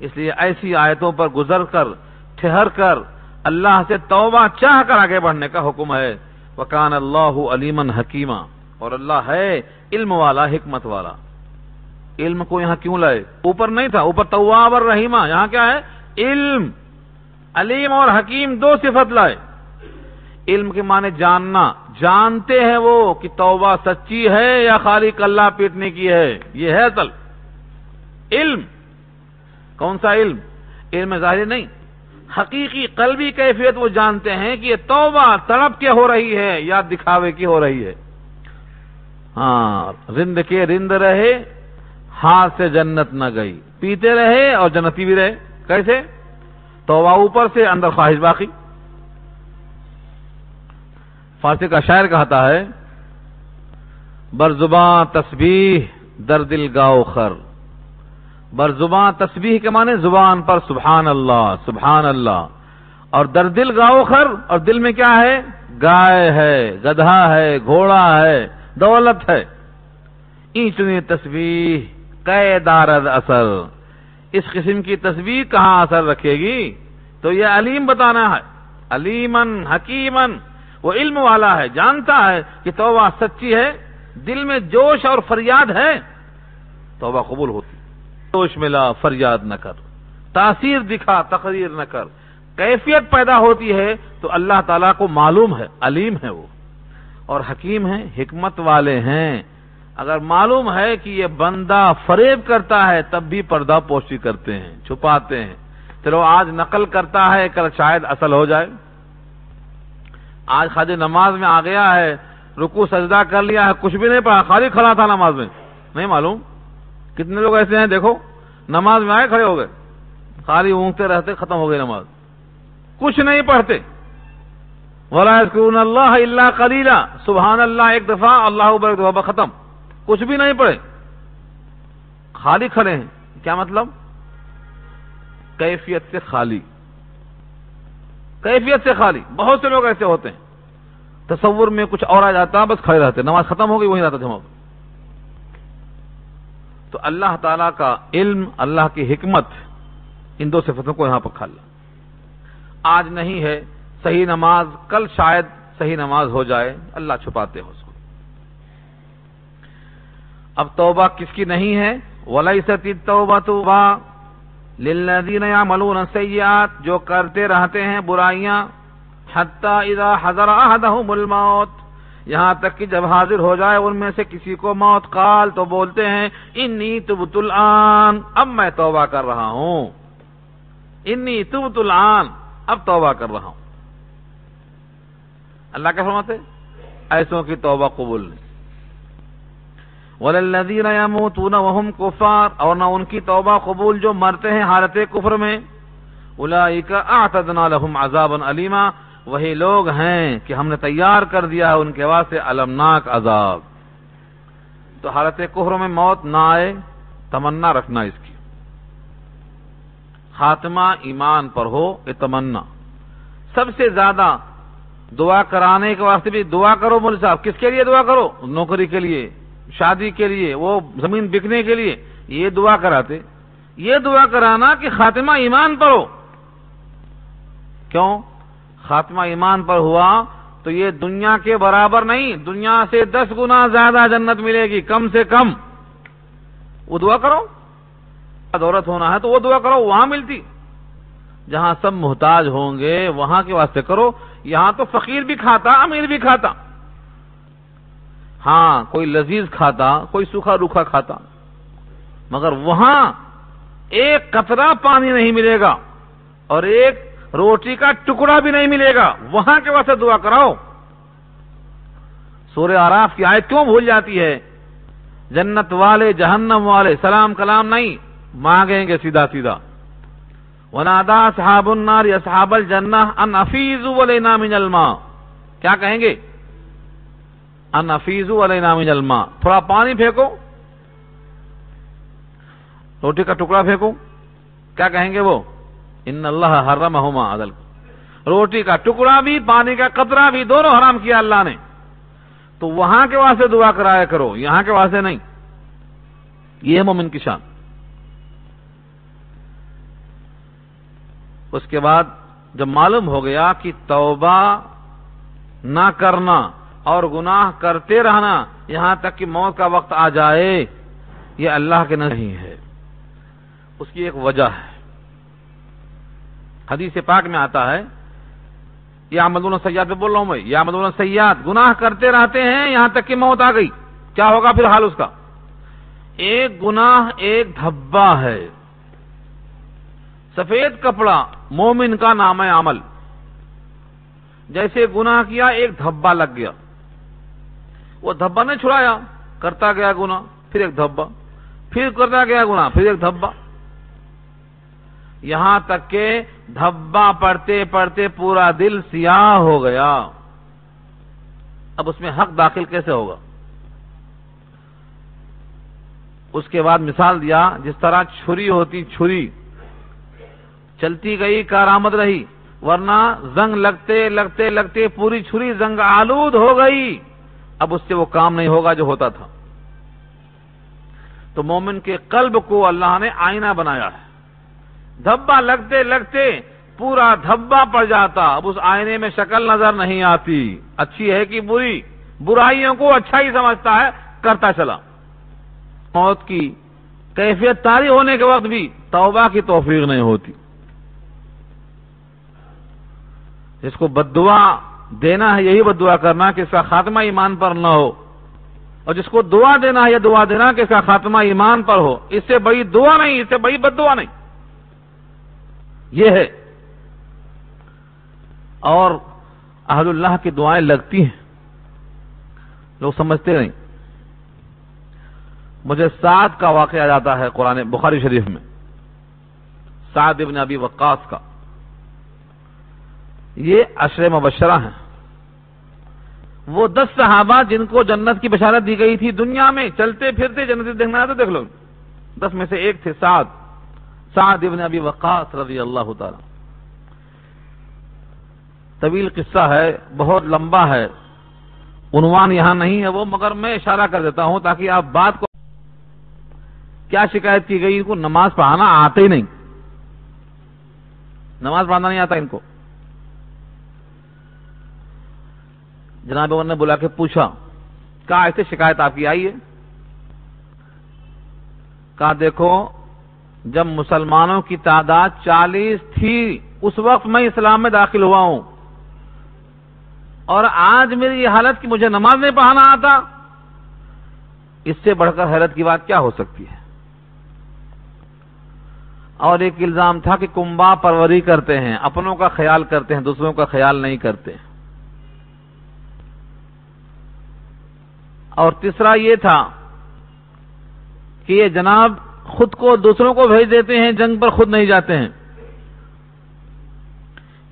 اس لیے ایسی آیتوں پر گزر کر ٹھہر کر اللہ سے توبہ چاہ کر آگے بڑھنے کا حکم ہے۔ وکان اللہ علیمن حکیمہ اور اللہ ہے علم والا، حکمت والا۔ علم کو یہاں کیوں لائے؟ اوپر نہیں تھا، اوپر طواب اور رحیمہ یہاں کیا ہے؟ علم۔ علیم اور حکیم دو صفت لائے۔ علم کے معنی جاننا۔ جانتے ہیں وہ کہ توبہ سچی ہے یا خالی کلّا پیٹنے کی ہے۔ یہ ہے اصل۔ علم۔ کون سا علم؟ علم ظاہر نہیں۔ حقیقی قلبی کیفیت وہ جانتے ہیں کہ یہ توبہ تڑپ کے ہو رہی ہے یا دکھاوے کی ہو رہی ہے۔ ہاں رند کے رند رہے، ہاتھ سے جنت نہ گئی۔ پیتے رہے اور جنتی بھی رہے۔ کیسے؟ توبہ اوپر سے، اندر خواہش باقی۔ فارسی کا شاعر کہتا ہے برزباں تسبیح، در دل گاؤ خر۔ بر زبان تسبیح کے معنی زبان پر سبحان اللہ سبحان اللہ۔ اور در دل گاؤ خر، اور دل میں کیا ہے؟ گائے ہے، گدھا ہے، گھوڑا ہے، دولت ہے۔ اینچنی تصویر قے دارد اثر۔ اس قسم کی تصویر کہاں اثر رکھے گی؟ تو یہ علیم بتانا ہے۔ علیمن حکیمن وہ علم والا ہے، جانتا ہے کہ توبہ سچی ہے، دل میں جوش اور فریاد ہے، توبہ قبول ہوتی۔ جوش ملا، فریاد نہ کر۔ تاثیر دکھا، تقریر نہ کر۔ کیفیت پیدا ہوتی ہے تو اللہ تعالیٰ کو معلوم ہے، علیم ہے وہ۔ اور حکیم ہے حکمت والے ہیں۔ اگر معلوم ہے کہ یہ بندہ فریب کرتا ہے، تب بھی پردہ پوشی کرتے ہیں، چھپاتے ہیں۔ چلو آج نقل کرتا ہے، کل شاید اصل ہو جائے۔ آج خالی نماز میں آ گیا ہے رکو سجدہ کر لیا ہے، کچھ بھی نہیں پڑا خالی کھڑا تھا نماز میں۔ نہیں معلوم؟ کتنے لوگ ایسے ہیں دیکھو، نماز میں آئے کھڑے ہو گئے، خالی اونگتے رہتے، ختم ہو گئی نماز۔ کچھ نہیں پڑھتے۔ ولا اللہ اللہ کلیلہ سبحان اللہ ایک دفعہ، اللہ ایک دفعہ ختم۔ کچھ بھی نہیں پڑھے۔ خالی کھڑے ہیں۔ کیا مطلب؟ کیفیت سے خالی۔ کیفیت سے خالی۔ بہت سے لوگ ایسے ہوتے ہیں۔ تصور میں کچھ اور آ جاتا، بس کھڑے رہتے۔ نماز ختم ہو گئی، وہیں رہتا جمع تو اللہ تعالی کا علم، اللہ کی حکمت ان دو صفتوں کو یہاں پر کھا آج نہیں ہے، صحیح نماز، کل شاید صحیح نماز ہو جائے، اللہ چھپاتے ہو اس کو۔ اب توبہ کس کی نہیں ہے؟ ولی ستی توبہ تو للذین یعملون السیئات جو کرتے رہتے ہیں برائیاں حتی اذا حضر احدہم الموت۔ یہاں تک کہ جب حاضر ہو جائے ان میں سے کسی کو موت، قال تو بولتے ہیں، انی تبت الان، اب میں توبہ کر رہا ہوں۔ انی تبت الان، اب توبہ کر رہا ہوں۔ اللہ کیا فرماتے ایسوں کی توبہ قبول نہیں۔ وللذین یموتون وهم کفار، اور نہ ان کی توبہ قبول جو مرتے ہیں حالت کفر میں۔ اولئک اعتدنا لهم عذابا علیما وہی لوگ ہیں کہ ہم نے تیار کر دیا ہے ان کے واسطے المناک عذاب۔ تو حالت کفر میں موت نہ آئے، تمنا رکھنا اس کی۔ خاتمہ ایمان پر ہو، یہ تمنا۔ سب سے زیادہ دعا کرانے کے واسطے بھی دعا کرو مول صاحب۔ کس کے لیے دعا کرو؟ نوکری کے لیے، شادی کے لیے، وہ زمین بکنے کے لیے۔ یہ دعا کراتے۔ یہ دعا کرانا کہ خاتمہ ایمان پر ہو۔ کیوں؟ خاتمہ ایمان پر ہوا تو یہ دنیا کے برابر نہیں، دنیا سے دس گنا زیادہ جنت ملے گی، کم سے کم۔ وہ دعا کرو۔ دولت ہونا ہے تو وہ دعا کرو، وہاں ملتی۔ جہاں سب محتاج ہوں گے، وہاں کے واسطے کرو۔ یہاں تو فقیر بھی کھاتا، امیر بھی کھاتا۔ ہاں کوئی لذیذ کھاتا، کوئی سوکھا روکھا کھاتا۔ مگر وہاں ایک قطرہ پانی نہیں ملے گا اور ایک روٹی کا ٹکڑا بھی نہیں ملے گا۔ وہاں کے واسطے دعا کراؤ۔ سورہ آراف کی آیت کیوں بھول جاتی ہے؟ جنت والے، جہنم والے، سلام کلام نہیں، مانگیں گے سیدھا سیدھا۔ ونادا صحاب النار صحاب الجنہ ان افیز ولینا من الماء۔ کیا کہیں گے؟ ان افیز ولینا من الماء۔ تھوڑا پانی پھینکو۔ روٹی کا ٹکڑا پھینکو۔ کیا کہیں گے وہ؟ ان اللہ حرمہما عدل روٹی کا ٹکڑا بھی، پانی کا قطرہ بھی دونوں حرام کیا اللہ نے۔ تو وہاں کے واسطے دعا کرایا کرو، یہاں کے واسطے نہیں۔ یہ مومن کی شان۔ اس کے بعد جب معلوم ہو گیا کہ توبہ نہ کرنا اور گناہ کرتے رہنا یہاں تک کہ موت کا وقت آ جائے، یہ اللہ کے نہیں ہے۔ اس کی ایک وجہ ہے۔ حدیث پاک میں آتا ہے، یا مدون سیاد پہ بول رہا ہوں میں، یا مدون سیاد گناہ کرتے رہتے ہیں، یہاں تک کہ موت آ گئی۔ کیا ہوگا پھر حال اس کا؟ ایک گناہ ایک دھبا ہے۔ سفید کپڑا، مومن کا نام ہے عمل۔ جیسے گناہ کیا، ایک دھبا لگ گیا۔ وہ دھبا نے چھڑایا، کرتا گیا گنا پھر ایک دھبا، پھر کرتا گیا گنا پھر ایک دھبا۔ یہاں تک کہ دھبا پڑتے پڑتے پورا دل سیاہ ہو گیا۔ اب اس میں حق داخل کیسے ہوگا؟ اس کے بعد مثال دیا، جس طرح چھری ہوتی چھری، چلتی گئی، کارآمد رہی، ورنہ زنگ لگتے لگتے لگتے پوری چھری زنگ آلود ہو گئی۔ اب اس سے وہ کام نہیں ہوگا جو ہوتا تھا۔ تو مومن کے قلب کو اللہ نے آئینہ بنایا ہے۔ دھبا لگتے لگتے پورا دھبا پڑ جاتا۔ اب اس آئینے میں شکل نظر نہیں آتی۔ اچھی ہے کہ بری؟ برائیوں کو اچھا ہی سمجھتا ہے، کرتا چلا۔ موت کی کیفیت تاری ہونے کے وقت بھی توبہ کی توفیق نہیں ہوتی۔ جس کو بدعا دینا ہے، یہی بدعا کرنا کہ اس کا خاتمہ ایمان پر نہ ہو۔ اور جس کو دعا دینا ہے، یہ دعا دینا کہ اس کا خاتمہ ایمان پر ہو۔ اس سے بڑی دعا نہیں، اس سے بڑی بد دعا نہیں۔ یہ ہے۔ اور احد اللہ کی دعائیں لگتی ہیں۔ لوگ سمجھتے نہیں۔ مجھے سعد کا واقعہ جاتا ہے قرآن بخاری شریف میں۔ سعد ابن ابی وقاص کا۔ یہ اشر مبشرہ ہیں۔ وہ دس صحابہ جن کو جنت کی بشارت دی گئی تھی دنیا میں، چلتے پھرتے جنت دیکھنا ہے تو دیکھ لو۔ دس میں سے ایک تھے سعد۔ سعد ابن ابی وقاص رضی اللہ تعالی طویل قصہ ہے، بہت لمبا ہے۔ عنوان یہاں نہیں ہے وہ، مگر میں اشارہ کر دیتا ہوں تاکہ آپ بات کو کیا شکایت کی گئی ان کو؟ نماز پڑھانا آتے ہی نہیں۔ نماز پڑھانا نہیں آتا ان کو۔ جناب عمر نے بلا کے پوچھا، کہا، ایسے شکایت آپ کی آئی ہے؟ کہا، دیکھو جب مسلمانوں کی تعداد چالیس تھی، اس وقت میں اسلام میں داخل ہوا ہوں۔ اور آج میری یہ حالت کہ مجھے نماز نہیں پڑھانا آتا، اس سے بڑھ کر حیرت کی بات کیا ہو سکتی ہے؟ اور ایک الزام تھا کہ کنبا پروری کرتے ہیں، اپنوں کا خیال کرتے ہیں، دوسروں کا خیال نہیں کرتے۔ اور تیسرا یہ تھا کہ یہ جناب خود کو دوسروں کو بھیج دیتے ہیں، جنگ پر خود نہیں جاتے ہیں۔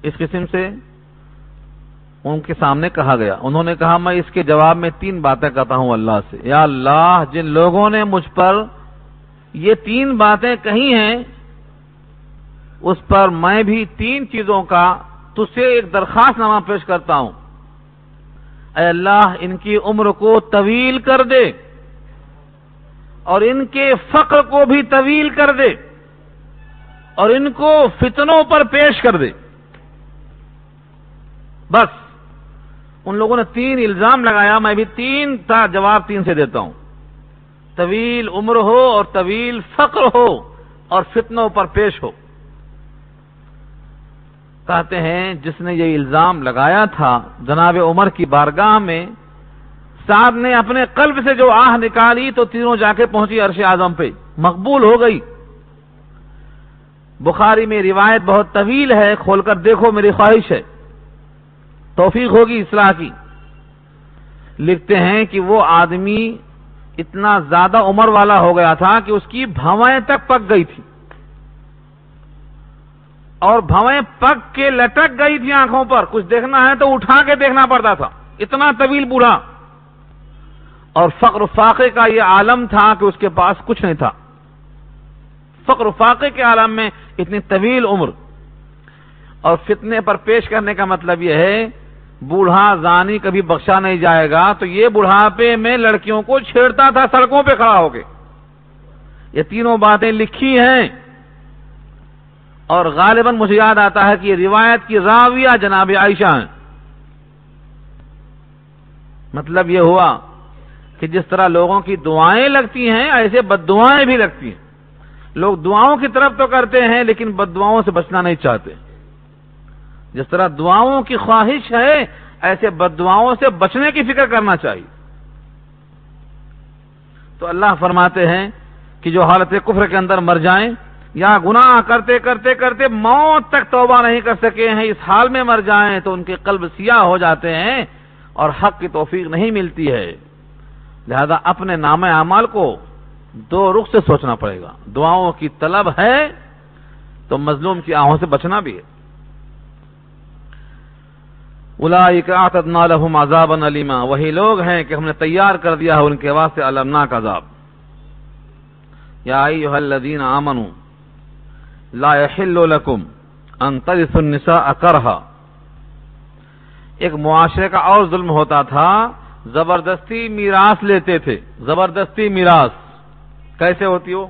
اس قسم سے ان کے سامنے کہا گیا۔ انہوں نے کہا، میں اس کے جواب میں تین باتیں کہتا ہوں اللہ سے۔ یا اللہ، جن لوگوں نے مجھ پر یہ تین باتیں کہی ہیں، اس پر میں بھی تین چیزوں کا تج سے ایک درخواست نامہ پیش کرتا ہوں۔ اے اللہ، ان کی عمر کو طویل کر دے۔ اور ان کے فقر کو بھی طویل کر دے اور ان کو فتنوں پر پیش کر دے۔ بس، ان لوگوں نے تین الزام لگایا، میں بھی تین تا جواب تین سے دیتا ہوں۔ طویل عمر ہو اور طویل فقر ہو اور فتنوں پر پیش ہو۔ کہتے ہیں، جس نے یہ الزام لگایا تھا جناب عمر کی بارگاہ میں صاحب نے اپنے قلب سے جو آہ نکالی تو تینوں جا کے پہنچی عرش اعظم پہ۔ مقبول ہو گئی۔ بخاری میں روایت بہت طویل ہے، کھول کر دیکھو، میری خواہش ہے۔ توفیق ہوگی اصلاح کی۔ لکھتے ہیں کہ وہ آدمی اتنا زیادہ عمر والا ہو گیا تھا کہ اس کی بھوائیں تک پک گئی تھی۔ اور بھویں پک کے لٹک گئی تھی آنکھوں پر۔ کچھ دیکھنا ہے تو اٹھا کے دیکھنا پڑتا تھا۔ اتنا طویل بوڑھا۔ اور فقر فاقے کا یہ عالم تھا کہ اس کے پاس کچھ نہیں تھا۔ فقر فاقے کے عالم میں اتنی طویل عمر۔ اور فتنے پر پیش کرنے کا مطلب یہ ہے، بوڑھا زانی کبھی بخشا نہیں جائے گا تو یہ بڑھاپے میں لڑکیوں کو چھیڑتا تھا، سڑکوں پہ کھڑا ہو کے۔ یہ تینوں باتیں لکھی ہیں۔ اور غالباً مجھے یاد آتا ہے کہ یہ روایت کی راویہ جناب عائشہ ہیں۔ مطلب یہ ہوا کہ جس طرح لوگوں کی دعائیں لگتی ہیں، ایسے بد دعائیں بھی لگتی ہیں۔ لوگ دعاؤں کی طرف تو کرتے ہیں، لیکن بد دعاؤں سے بچنا نہیں چاہتے۔ جس طرح دعاؤں کی خواہش ہے، ایسے بد دعاؤں سے بچنے کی فکر کرنا چاہیے۔ تو اللہ فرماتے ہیں کہ جو حالت کفر کے اندر مر جائیں، یا گناہ کرتے کرتے کرتے موت تک توبہ نہیں کر سکے ہیں، اس حال میں مر جائیں تو ان کے قلب سیاہ ہو جاتے ہیں اور حق کی توفیق نہیں ملتی ہے۔ لہذا اپنے نام اعمال کو دو رخ سے سوچنا پڑے گا۔ دعاؤں کی طلب ہے تو مظلوم کی آہوں سے بچنا بھی ہے۔ اعتدنا لهم عذابا علیما وہی لوگ ہیں کہ ہم نے تیار کر دیا ہے ان کے واسطے المناک عذاب۔ یا ایوہ الذین آمنوا لا يحل لكم ان ترثوا النساء کرہا۔ ایک معاشرے کا اور ظلم ہوتا تھا۔ زبردستی میراث لیتے تھے۔ زبردستی میراث۔ کیسے ہوتی ہو؟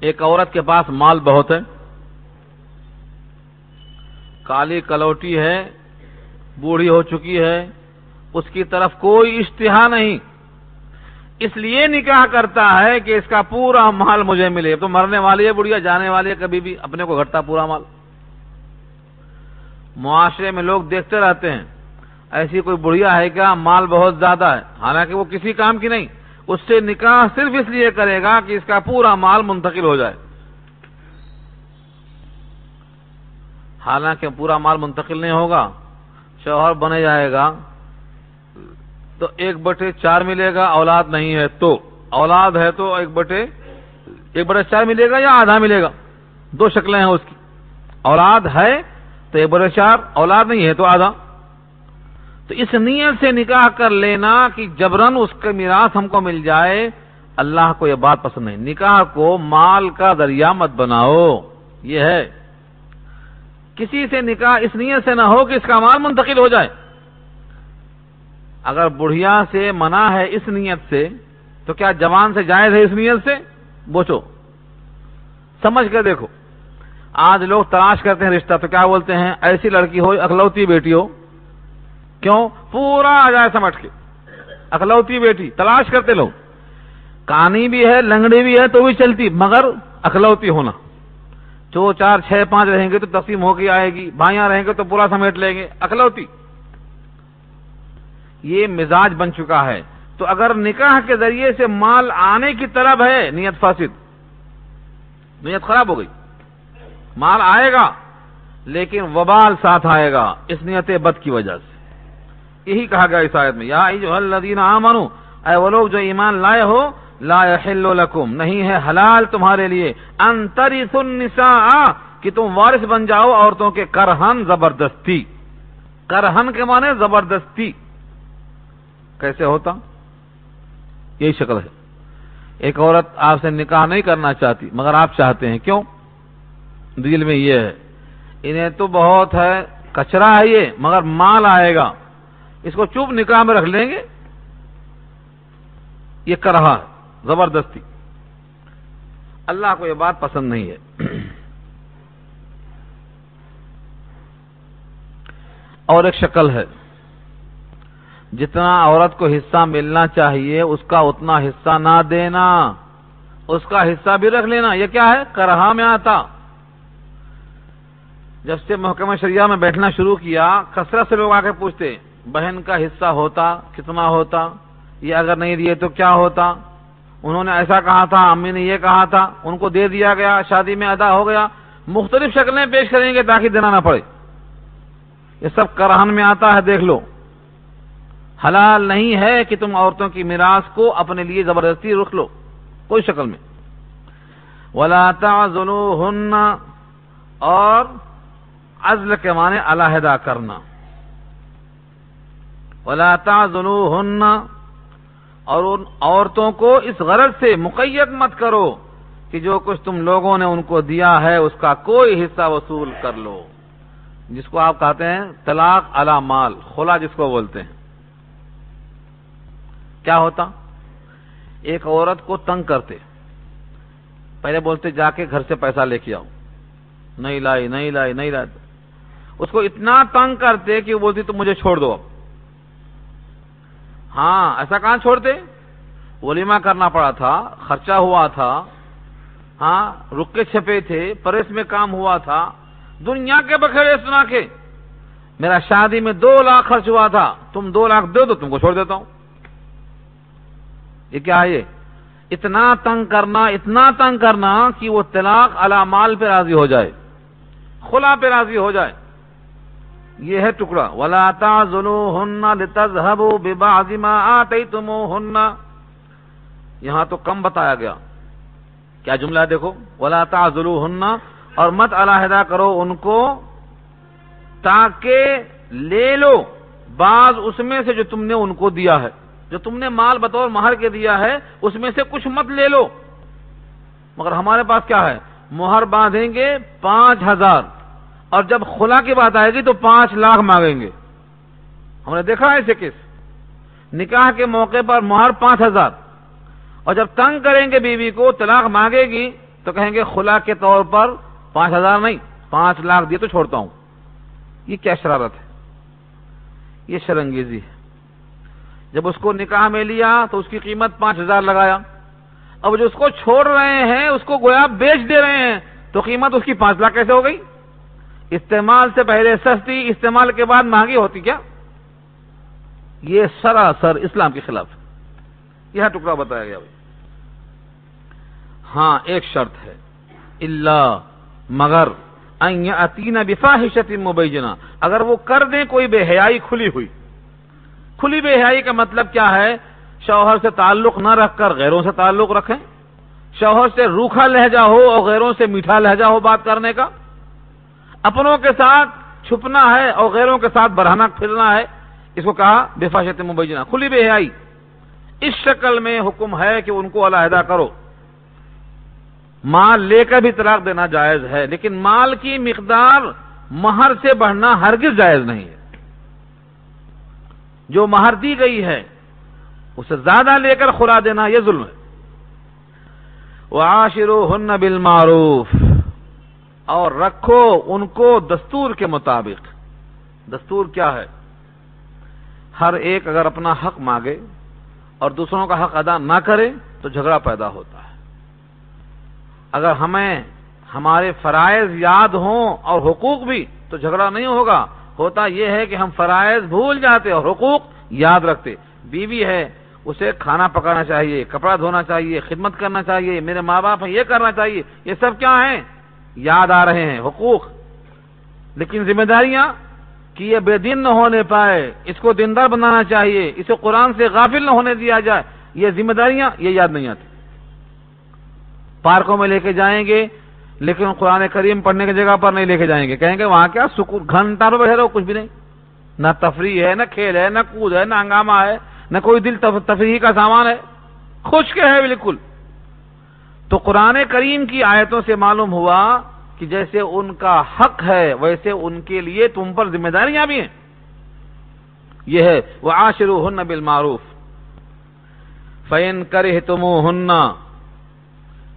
ایک عورت کے پاس مال بہت ہے۔ کالی کلوٹی ہے، بوڑھی ہو چکی ہے۔ اس کی طرف کوئی اشتہا نہیں۔ اس لیے نکاح کرتا ہے کہ اس کا پورا مال مجھے ملے۔ تو مرنے والی ہے، بڑھیا، جانے والی ہے، کبھی بھی اپنے کو گھٹتا پورا مال۔ معاشرے میں لوگ دیکھتے رہتے ہیں۔ ایسی کوئی بڑھیا ہے کیا؟ مال بہت زیادہ ہے۔ حالانکہ وہ کسی کام کی نہیں، اس سے نکاح صرف اس لیے کرے گا کہ اس کا پورا مال منتقل ہو جائے۔ حالانکہ پورا مال منتقل نہیں ہوگا، شوہر بنے جائے گا، تو ایک بٹے چار ملے گا، اولاد نہیں ہے تو۔ اولاد ہے تو ایک بٹے ایک بٹے چار ملے گا یا آدھا ملے گا؟ دو شکلیں ہیں اس کی۔ اولاد ہے تو ایک بٹے چار اولاد نہیں ہے تو آدھا۔ تو اس نیت سے نکاح کر لینا کہ جبرن اس کا میراث ہم کو مل جائے، اللہ کو یہ بات پسند نہیں۔ نکاح کو مال کا دریا مت بناؤ۔ یہ ہے۔ کسی سے نکاح اس نیت سے نہ ہو کہ اس کا مال منتقل ہو جائے۔ اگر بڑھیا سے منع ہے اس نیت سے، تو کیا جوان سے جائز ہے اس نیت سے؟ بوچو سمجھ کر دیکھو۔ آج لوگ تلاش کرتے ہیں رشتہ، تو کیا بولتے ہیں؟ ایسی لڑکی ہو، اکلوتی بیٹی ہو۔ کیوں؟ پورا آ جائے سمجھ کے۔ اکلوتی بیٹی، تلاش کرتے لوگ۔ کانی بھی ہے، لنگڑی بھی ہے، تو بھی چلتی، مگر اکلوتی ہونا۔ جو چار، چھ، پانچ رہیں گے تو تقسیم ہو کے آئے گی بھائیاں رہیں گے تو پورا سمیٹ لیں گے۔ اکلوتی۔ یہ مزاج بن چکا ہے۔ تو اگر نکاح کے ذریعے سے مال آنے کی طلب ہے، نیت فاسد۔ نیت خراب ہو گئی۔ مال آئے گا، لیکن وبال ساتھ آئے گا، اس نیت بد کی وجہ سے۔ یہی کہا گیا اس آیت میں، یا جو الذین آمنو، اے وہ لوگ جو ایمان لائے ہو، لا يحل لکم، نہیں ہے حلال تمہارے لیے۔ انترث النساء، کہ تم وارث بن جاؤ عورتوں کے کرہن زبردستی۔ کرہن کے معنی زبردستی۔ کیسے ہوتا؟ یہی شکل ہے۔ ایک عورت آپ سے نکاح نہیں کرنا چاہتی، مگر آپ چاہتے ہیں، کیوں؟ دل میں یہ ہے۔ انہیں تو بہت ہے، کچرا ہے یہ، مگر مال آئے گا۔ اس کو چپ نکاح میں رکھ لیں گے۔ یہ کر رہا ہے زبردستی۔ اللہ کو یہ بات پسند نہیں ہے۔ اور ایک شکل ہے۔ جتنا عورت کو حصہ ملنا چاہیے، اس کا اتنا حصہ نہ دینا۔ اس کا حصہ بھی رکھ لینا۔ یہ کیا ہے؟ کرہا میں آتا۔ جب سے محکمہ شریعہ میں بیٹھنا شروع کیا، کثرت سے لوگ آ کے پوچھتے، بہن کا حصہ ہوتا، کتنا ہوتا؟ یہ اگر نہیں دیے تو کیا ہوتا؟ انہوں نے ایسا کہا تھا، امی نے یہ کہا تھا، ان کو دے دیا گیا، شادی میں ادا ہو گیا۔ مختلف شکلیں پیش کریں گے تاکہ دینا نہ پڑے۔ یہ سب کرہن میں آتا ہے، دیکھ لو۔ حلال نہیں ہے کہ تم عورتوں کی میراث کو اپنے لیے زبردستی رکھ لو۔ کوئی شکل میں۔ ولا تعذلوهن اور عزل کے معنی علیحدہ کرنا۔ ولا تعذلوهن اور ان عورتوں کو اس غرض سے مقید مت کرو کہ جو کچھ تم لوگوں نے ان کو دیا ہے، اس کا کوئی حصہ وصول کر لو۔ جس کو آپ کہتے ہیں طلاق علا مال، خلا جس کو بولتے ہیں۔ کیا ہوتا؟ ایک عورت کو تنگ کرتے۔ پہلے بولتے، جا کے گھر سے پیسہ لے کے آؤ۔ نہیں لائی نہیں لائی نہیں لائی۔ اس کو اتنا تنگ کرتے کہ وہ بولتی تو مجھے چھوڑ دو۔ اب ہاں ایسا کہاں چھوڑتے؟ ولیمہ کرنا پڑا تھا، خرچہ ہوا تھا۔ ہاں رک کے چھپے تھے پریس میں کام ہوا تھا۔ دنیا کے بخیر سنا کے۔ میرا شادی میں دو لاکھ خرچ ہوا تھا۔ تم دو لاکھ دو تو تم کو چھوڑ دیتا ہوں۔ یہ کیا ہے؟ یہ اتنا تنگ کرنا، اتنا تنگ کرنا کہ وہ طلاق علا مال پہ راضی ہو جائے۔ خلا پہ راضی ہو جائے۔ یہ ہے ٹکڑا۔ ولا ذلو ہننا لتاظیما آئی تم یہاں تو کم بتایا گیا۔ کیا جملہ دیکھو۔ ولا ذلو اور مت علیحدہ کرو ان کو تاکہ لے لو۔ بعض اس میں سے جو تم نے ان کو دیا ہے، جو تم نے مال بطور مہر کے دیا ہے، اس میں سے کچھ مت لے لو۔ مگر ہمارے پاس کیا ہے؟ مہر باندھیں گے پانچ ہزار۔ اور جب خلا کی بات آئے گی تو پانچ لاکھ مانگیں گے۔ ہم نے دیکھا ایسے کس نکاح کے موقع پر مہر پانچ ہزار۔ اور جب تنگ کریں گے بیوی کو طلاق مانگے گی تو کہیں گے خلا کے طور پر پانچ ہزار نہیں، پانچ لاکھ دیے تو چھوڑتا ہوں۔ یہ کیا شرارت ہے؟ یہ شرنگیزی ہے۔ جب اس کو نکاح میں لیا تو اس کی قیمت پانچ ہزار لگایا۔ اب جو اس کو چھوڑ رہے ہیں، اس کو گویا بیچ دے رہے ہیں تو قیمت اس کی پانچ لاکھ کیسے ہو گئی؟ استعمال سے پہلے سستی، استعمال کے بعد مہنگی ہوتی کیا؟ یہ سراسر اسلام کے خلاف یہ ٹکڑا بتایا گیا بھائی۔ ہاں ایک شرط ہے۔ اللہ مگر اتینا بفاحشت مبینہ۔ اگر وہ کر دیں کوئی بے حیائی کھلی ہوئی۔ کھلی بے حیائی کا مطلب کیا ہے؟ شوہر سے تعلق نہ رکھ کر غیروں سے تعلق رکھیں۔ شوہر سے روکھا لہجہ ہو اور غیروں سے میٹھا لہجہ ہو بات کرنے کا۔ اپنوں کے ساتھ چھپنا ہے اور غیروں کے ساتھ برہنا پھرنا ہے۔ اس کو کہا، بے فاشت مبینہ۔ کھلی بے حیائی۔ اس شکل میں حکم ہے کہ ان کو علیحدہ کرو۔ مال لے کر بھی طلاق دینا جائز ہے، لیکن مال کی مقدار مہر سے بڑھنا ہرگز جائز نہیں ہے۔ جو مہر دی گئی ہے، اسے زیادہ لے کر خورا دینا یہ ظلم ہے۔ وہ آشرو ہن بل معروف اور رکھو ان کو دستور کے مطابق۔ دستور کیا ہے؟ ہر ایک اگر اپنا حق مانگے اور دوسروں کا حق ادا نہ کرے تو جھگڑا پیدا ہوتا ہے۔ اگر ہمیں ہمارے فرائض یاد ہوں اور حقوق بھی تو جھگڑا نہیں ہوگا۔ ہوتا یہ ہے کہ ہم فرائض بھول جاتے اور حقوق یاد رکھتے۔ بیوی ہے، اسے کھانا پکانا چاہیے، کپڑا دھونا چاہیے، خدمت کرنا چاہیے، میرے ماں باپ ہیں، یہ کرنا چاہیے، یہ سب کیا ہیں؟ یاد آ رہے ہیں، حقوق۔ لیکن ذمہ داریاں کہ یہ بے دن نہ ہونے پائے، اس کو دیندار بنانا چاہیے، اسے قرآن سے غافل نہ ہونے دیا جائے، یہ ذمہ داریاں، یہ یاد نہیں آتی۔ پارکوں میں لے کے جائیں گے، لیکن قرآن کریم پڑھنے کی جگہ پر نہیں لے کے جائیں گے۔ کہیں گے وہاں کیا سکون، گھنٹہ بیٹھے رہو، کچھ بھی نہیں۔ نہ تفریح ہے، نہ کھیل ہے، نہ کود ہے، نہ ہنگامہ ہے، نہ کوئی دل تفریح کا سامان ہے۔ خوش کے ہے بالکل۔ تو قرآن کریم کی آیتوں سے معلوم ہوا کہ جیسے ان کا حق ہے، ویسے ان کے لیے تم پر ذمہ داریاں بھی ہیں۔ یہ ہے وہ آشرو ہن بل معروف فین کرے تمو ہننا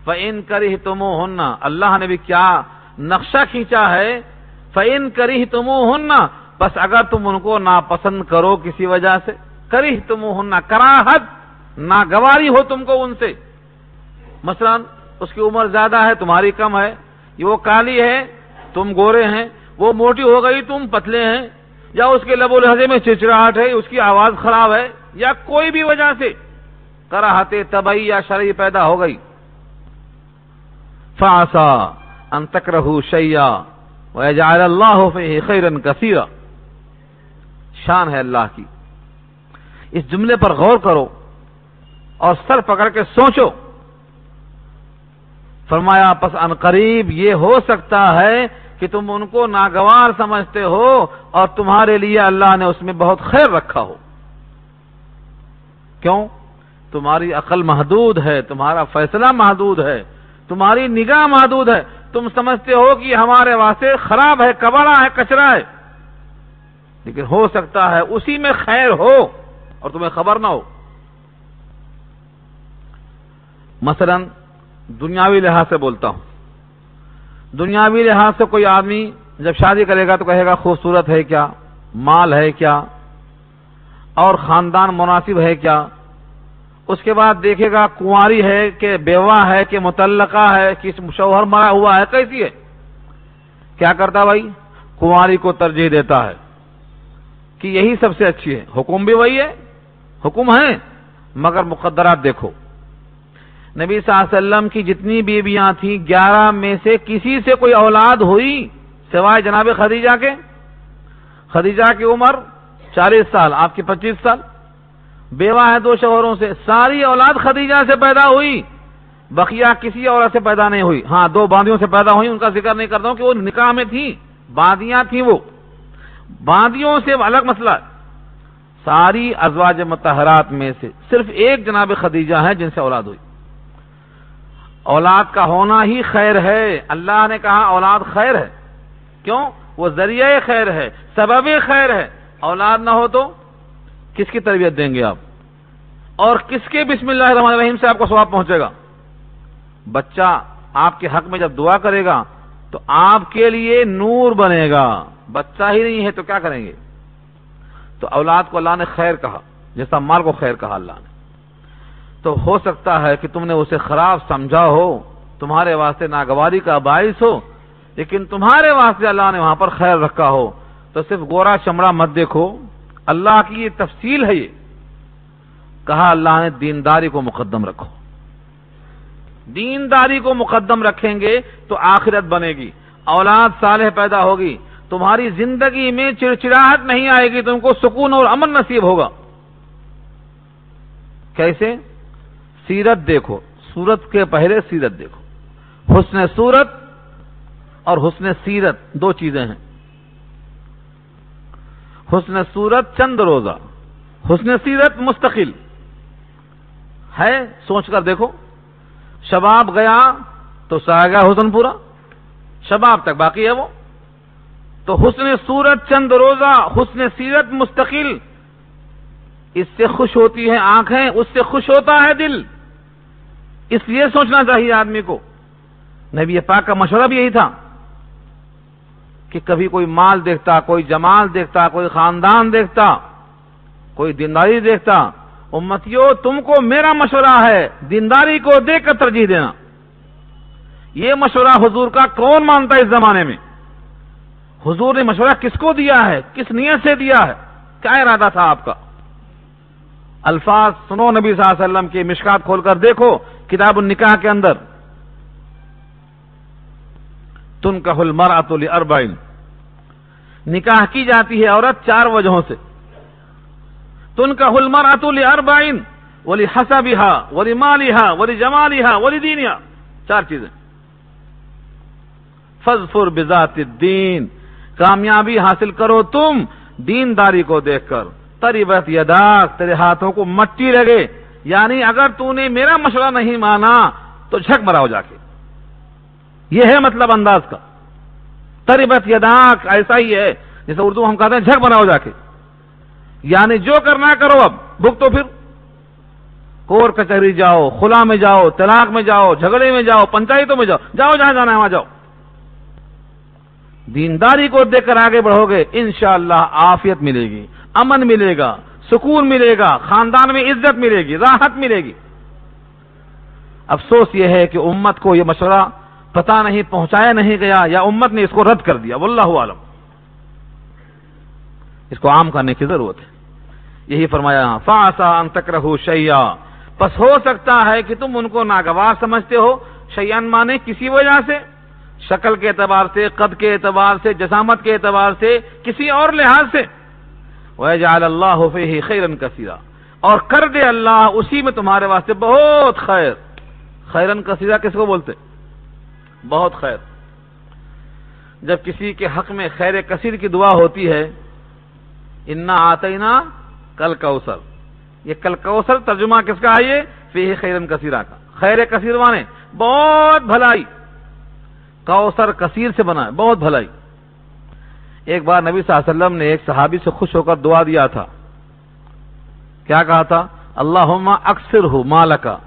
فین کری تمو ہننا اللہ نے بھی کیا نقشہ کھینچا ہے فین کری تمو ہننا بس اگر تم ان کو ناپسند کرو کسی وجہ سے کری تمو ہننا کراہت، ناگواری ہو تم کو ان سے۔ مثلا اس کی عمر زیادہ ہے، تمہاری کم ہے، یہ وہ کالی ہے، تم گورے ہیں، وہ موٹی ہو گئی، تم پتلے ہیں، یا اس کے لبو لہجے میں چچراہٹ ہے، اس کی آواز خراب ہے، یا کوئی بھی وجہ سے کراہتے تبئی یا شرعی پیدا ہو گئی۔ فاسا انتک رہو شیا اللہ خیرن کثیر شان ہے اللہ کی۔ اس جملے پر غور کرو اور سر پکڑ کے سوچو۔ فرمایا، پس ان قریب یہ ہو سکتا ہے کہ تم ان کو ناگوار سمجھتے ہو اور تمہارے لیے اللہ نے اس میں بہت خیر رکھا ہو. کیوں؟ تمہاری عقل محدود ہے، تمہارا فیصلہ محدود ہے، تمہاری نگاہ محدود ہے۔ تم سمجھتے ہو کہ ہمارے واسطے خراب ہے کبڑا ہے، کچرا ہے۔ لیکن ہو سکتا ہے، اسی میں خیر ہو اور تمہیں خبر نہ ہو۔ مثلا دنیاوی لحاظ سے بولتا ہوں۔ دنیاوی لحاظ سے کوئی آدمی جب شادی کرے گا تو کہے گا، خوبصورت ہے کیا؟ مال ہے کیا؟ اور خاندان مناسب ہے کیا؟ اس کے بعد دیکھے گا، کنواری ہے کہ بیوہ ہے، کہ متعلقہ ہے کہ شوہر مرا ہوا ہے، کیسی ہے؟ کیا کرتا بھائی؟ کنواری کو ترجیح دیتا ہے کہ یہی سب سے اچھی ہے۔ حکم بھی وہی ہے، حکم ہے، مگر مقدرات دیکھو۔ نبی صلی اللہ علیہ وسلم کی جتنی بیویاں تھیں، گیارہ میں سے کسی سے کوئی اولاد ہوئی سوائے جناب خدیجہ کے؟ خدیجہ کی عمر چالیس سال، آپ کی پچیس سال۔ بیوہ ہے دو شوہروں سے، ساری اولاد خدیجہ سے پیدا ہوئی۔ بقیہ کسی عورت سے پیدا نہیں ہوئی۔ ہاں دو باندیوں سے پیدا ہوئی، ان کا ذکر نہیں کرتا ہوں کہ وہ نکاح میں تھیں، باندیاں تھیں وہ۔ باندیوں سے الگ مسئلہ۔ ساری ازواج متحرات میں سے صرف ایک جناب خدیجہ ہے جن سے اولاد ہوئی۔ اولاد کا ہونا ہی خیر ہے۔ اللہ نے کہا اولاد خیر ہے۔ کیوں؟ وہ ذریعہ خیر ہے، سبب خیر ہے۔ اولاد نہ ہو تو کس کی تربیت دیں گے آپ؟ اور کس کے بسم اللہ الرحمن الرحیم سے آپ کو سواب پہنچے گا؟ بچہ آپ کے حق میں جب دعا کرے گا تو آپ کے لیے نور بنے گا۔ بچہ ہی نہیں ہے تو کیا کریں گے؟ تو اولاد کو اللہ نے خیر کہا، جیسا مال کو خیر کہا اللہ نے۔ تو ہو سکتا ہے کہ تم نے اسے خراب سمجھا ہو، تمہارے واسطے ناگواری کا باعث ہو، لیکن تمہارے واسطے اللہ نے وہاں پر خیر رکھا ہو۔ تو صرف گورا چمڑا مت دیکھو، اللہ کی یہ تفصیل ہے یہ۔ کہا اللہ نے، دینداری کو مقدم رکھو۔ دینداری کو مقدم رکھیں گے تو آخرت بنے گی، اولاد صالح پیدا ہوگی، تمہاری زندگی میں چڑچڑاہٹ نہیں آئے گی، تم کو سکون اور امن نصیب ہوگا۔ کیسے؟ سیرت دیکھو، سورت کے پہلے سیرت دیکھو۔ حسن سورت اور حسن سیرت دو چیزیں ہیں۔ حسن سورت چند روزہ، حسن سیرت مستقل۔ ہے، سوچ کر دیکھو۔ شباب گیا تو سا گیا حسن پورا۔ شباب تک باقی ہے وہ۔ تو حسن سورت چند روزہ، حسن سیرت مستقل۔ اس سے خوش ہوتی ہے آنکھیں، اس سے خوش ہوتا ہے دل۔ اس لیے سوچنا چاہیے آدمی کو۔ نبی پاک کا مشورہ بھی یہی تھا کہ کبھی کوئی مال دیکھتا، کوئی جمال دیکھتا، کوئی خاندان دیکھتا، کوئی دینداری دیکھتا امتیوں تم کو میرا مشورہ ہے، دینداری کو دیکھ کر ترجیح دینا۔ یہ مشورہ حضور کا کون مانتا ہے اس زمانے میں؟ حضور نے مشورہ کس کو دیا ہے؟ کس نیت سے دیا ہے؟ کیا ارادہ تھا آپ کا؟ الفاظ سنو نبی صلی اللہ علیہ وسلم کی مشکات کھول کر دیکھو۔ کتاب النکاح کے اندر تن کا حلمر اتولی اربائن نکاح کی جاتی ہے عورت چار وجہوں سے۔ تن کا حلمر اتولی اربائن ولی حسبی ہا ولی مالی ہا ولی جمالی ہا ولی دینیا چار چیزیں۔ فضفر بذات الدین، کامیابی حاصل کرو تم دینداری کو دیکھ کر۔ تری بت یداک، تیرے ہاتھوں کو مٹی لگے یعنی اگر تو نے میرا مشورہ نہیں مانا تو جھک مراؤ جا کے۔ یہ ہے مطلب انداز کا۔ تریبت یداک، ایسا ہی ہے۔ جیسے اردو ہم کہتے ہیں جھک بناؤ جا کے۔ یعنی جو کرنا کرو اب بک تو پھر۔ کور کچہری جاؤ، خلا میں جاؤ، طلاق میں جاؤ، جھگڑے میں جاؤ، پنچایتوں میں جاؤ۔ جاؤ جہاں جانا ہے، وہاں جاؤ۔ دینداری کو دیکھ کر آگے بڑھو گے، انشاءاللہ اللہ آفیت ملے گی، امن ملے گا۔ سکون ملے گا، خاندان میں عزت ملے گی، راحت ملے گی۔ افسوس یہ ہے کہ امت کو یہ مشورہ پتا نہیں، پہنچایا نہیں گیا یا امت نے اس کو رد کر دیا۔ واللہ عالم اس کو عام کرنے کی ضرورت ہے۔ یہی فرمایا فاسا انتک رہو شیا بس ہو سکتا ہے کہ تم ان کو ناگوار سمجھتے ہو شیان مانے کسی وجہ سے، شکل کے اعتبار سے، قد کے اعتبار سے، جسامت کے اعتبار سے، کسی اور لحاظ سے۔ اللہ خیرن کثیرہ اور کر دے اللہ، اسی میں تمہارے واسطے بہت خیر۔ خیرن کثیرہ کس کو بولتے؟ بہت خیر۔ جب کسی کے حق میں خیر کثیر کی دعا ہوتی ہے، انا آتے نا کل کوسر یہ کل کوسر ترجمہ کس کا آئیے فی خیرن کثیرہ کا۔ خیر کثیر مانے، بہت بھلائی۔ کوسر کثیر سے بنا ہے، بہت بھلائی۔ ایک بار نبی صلی اللہ علیہ وسلم نے ایک صحابی سے خوش ہو کر دعا دیا تھا۔ کیا کہا تھا؟ اللہ اکثر ہو مالکا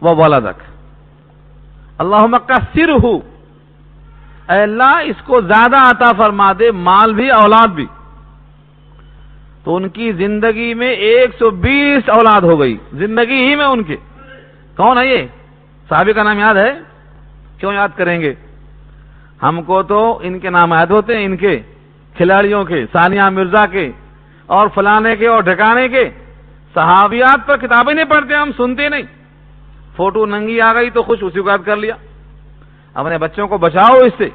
وہ والدک اللہ کا سر ہو اے اللہ، اس کو زیادہ عطا فرما دے، مال بھی، اولاد بھی۔ تو ان کی زندگی میں ایک سو بیس اولاد ہو گئی۔ زندگی ہی میں ان کے۔ کون ہے یہ؟ صحابی کا نام یاد ہے؟ کیوں یاد کریں گے؟ ہم کو تو ان کے نام یاد ہوتے ہیں، ان کے کھلاڑیوں کے سانیہ مرزا کے اور فلانے کے اور ڈھکانے کے۔ صحابیات پر کتابیں نہیں پڑھتے، ہم سنتے نہیں۔ فوٹو ننگی آ گئی تو خوش، اسی کو یاد کر لیا۔ اپنے بچوں کو بچاؤ اس سے۔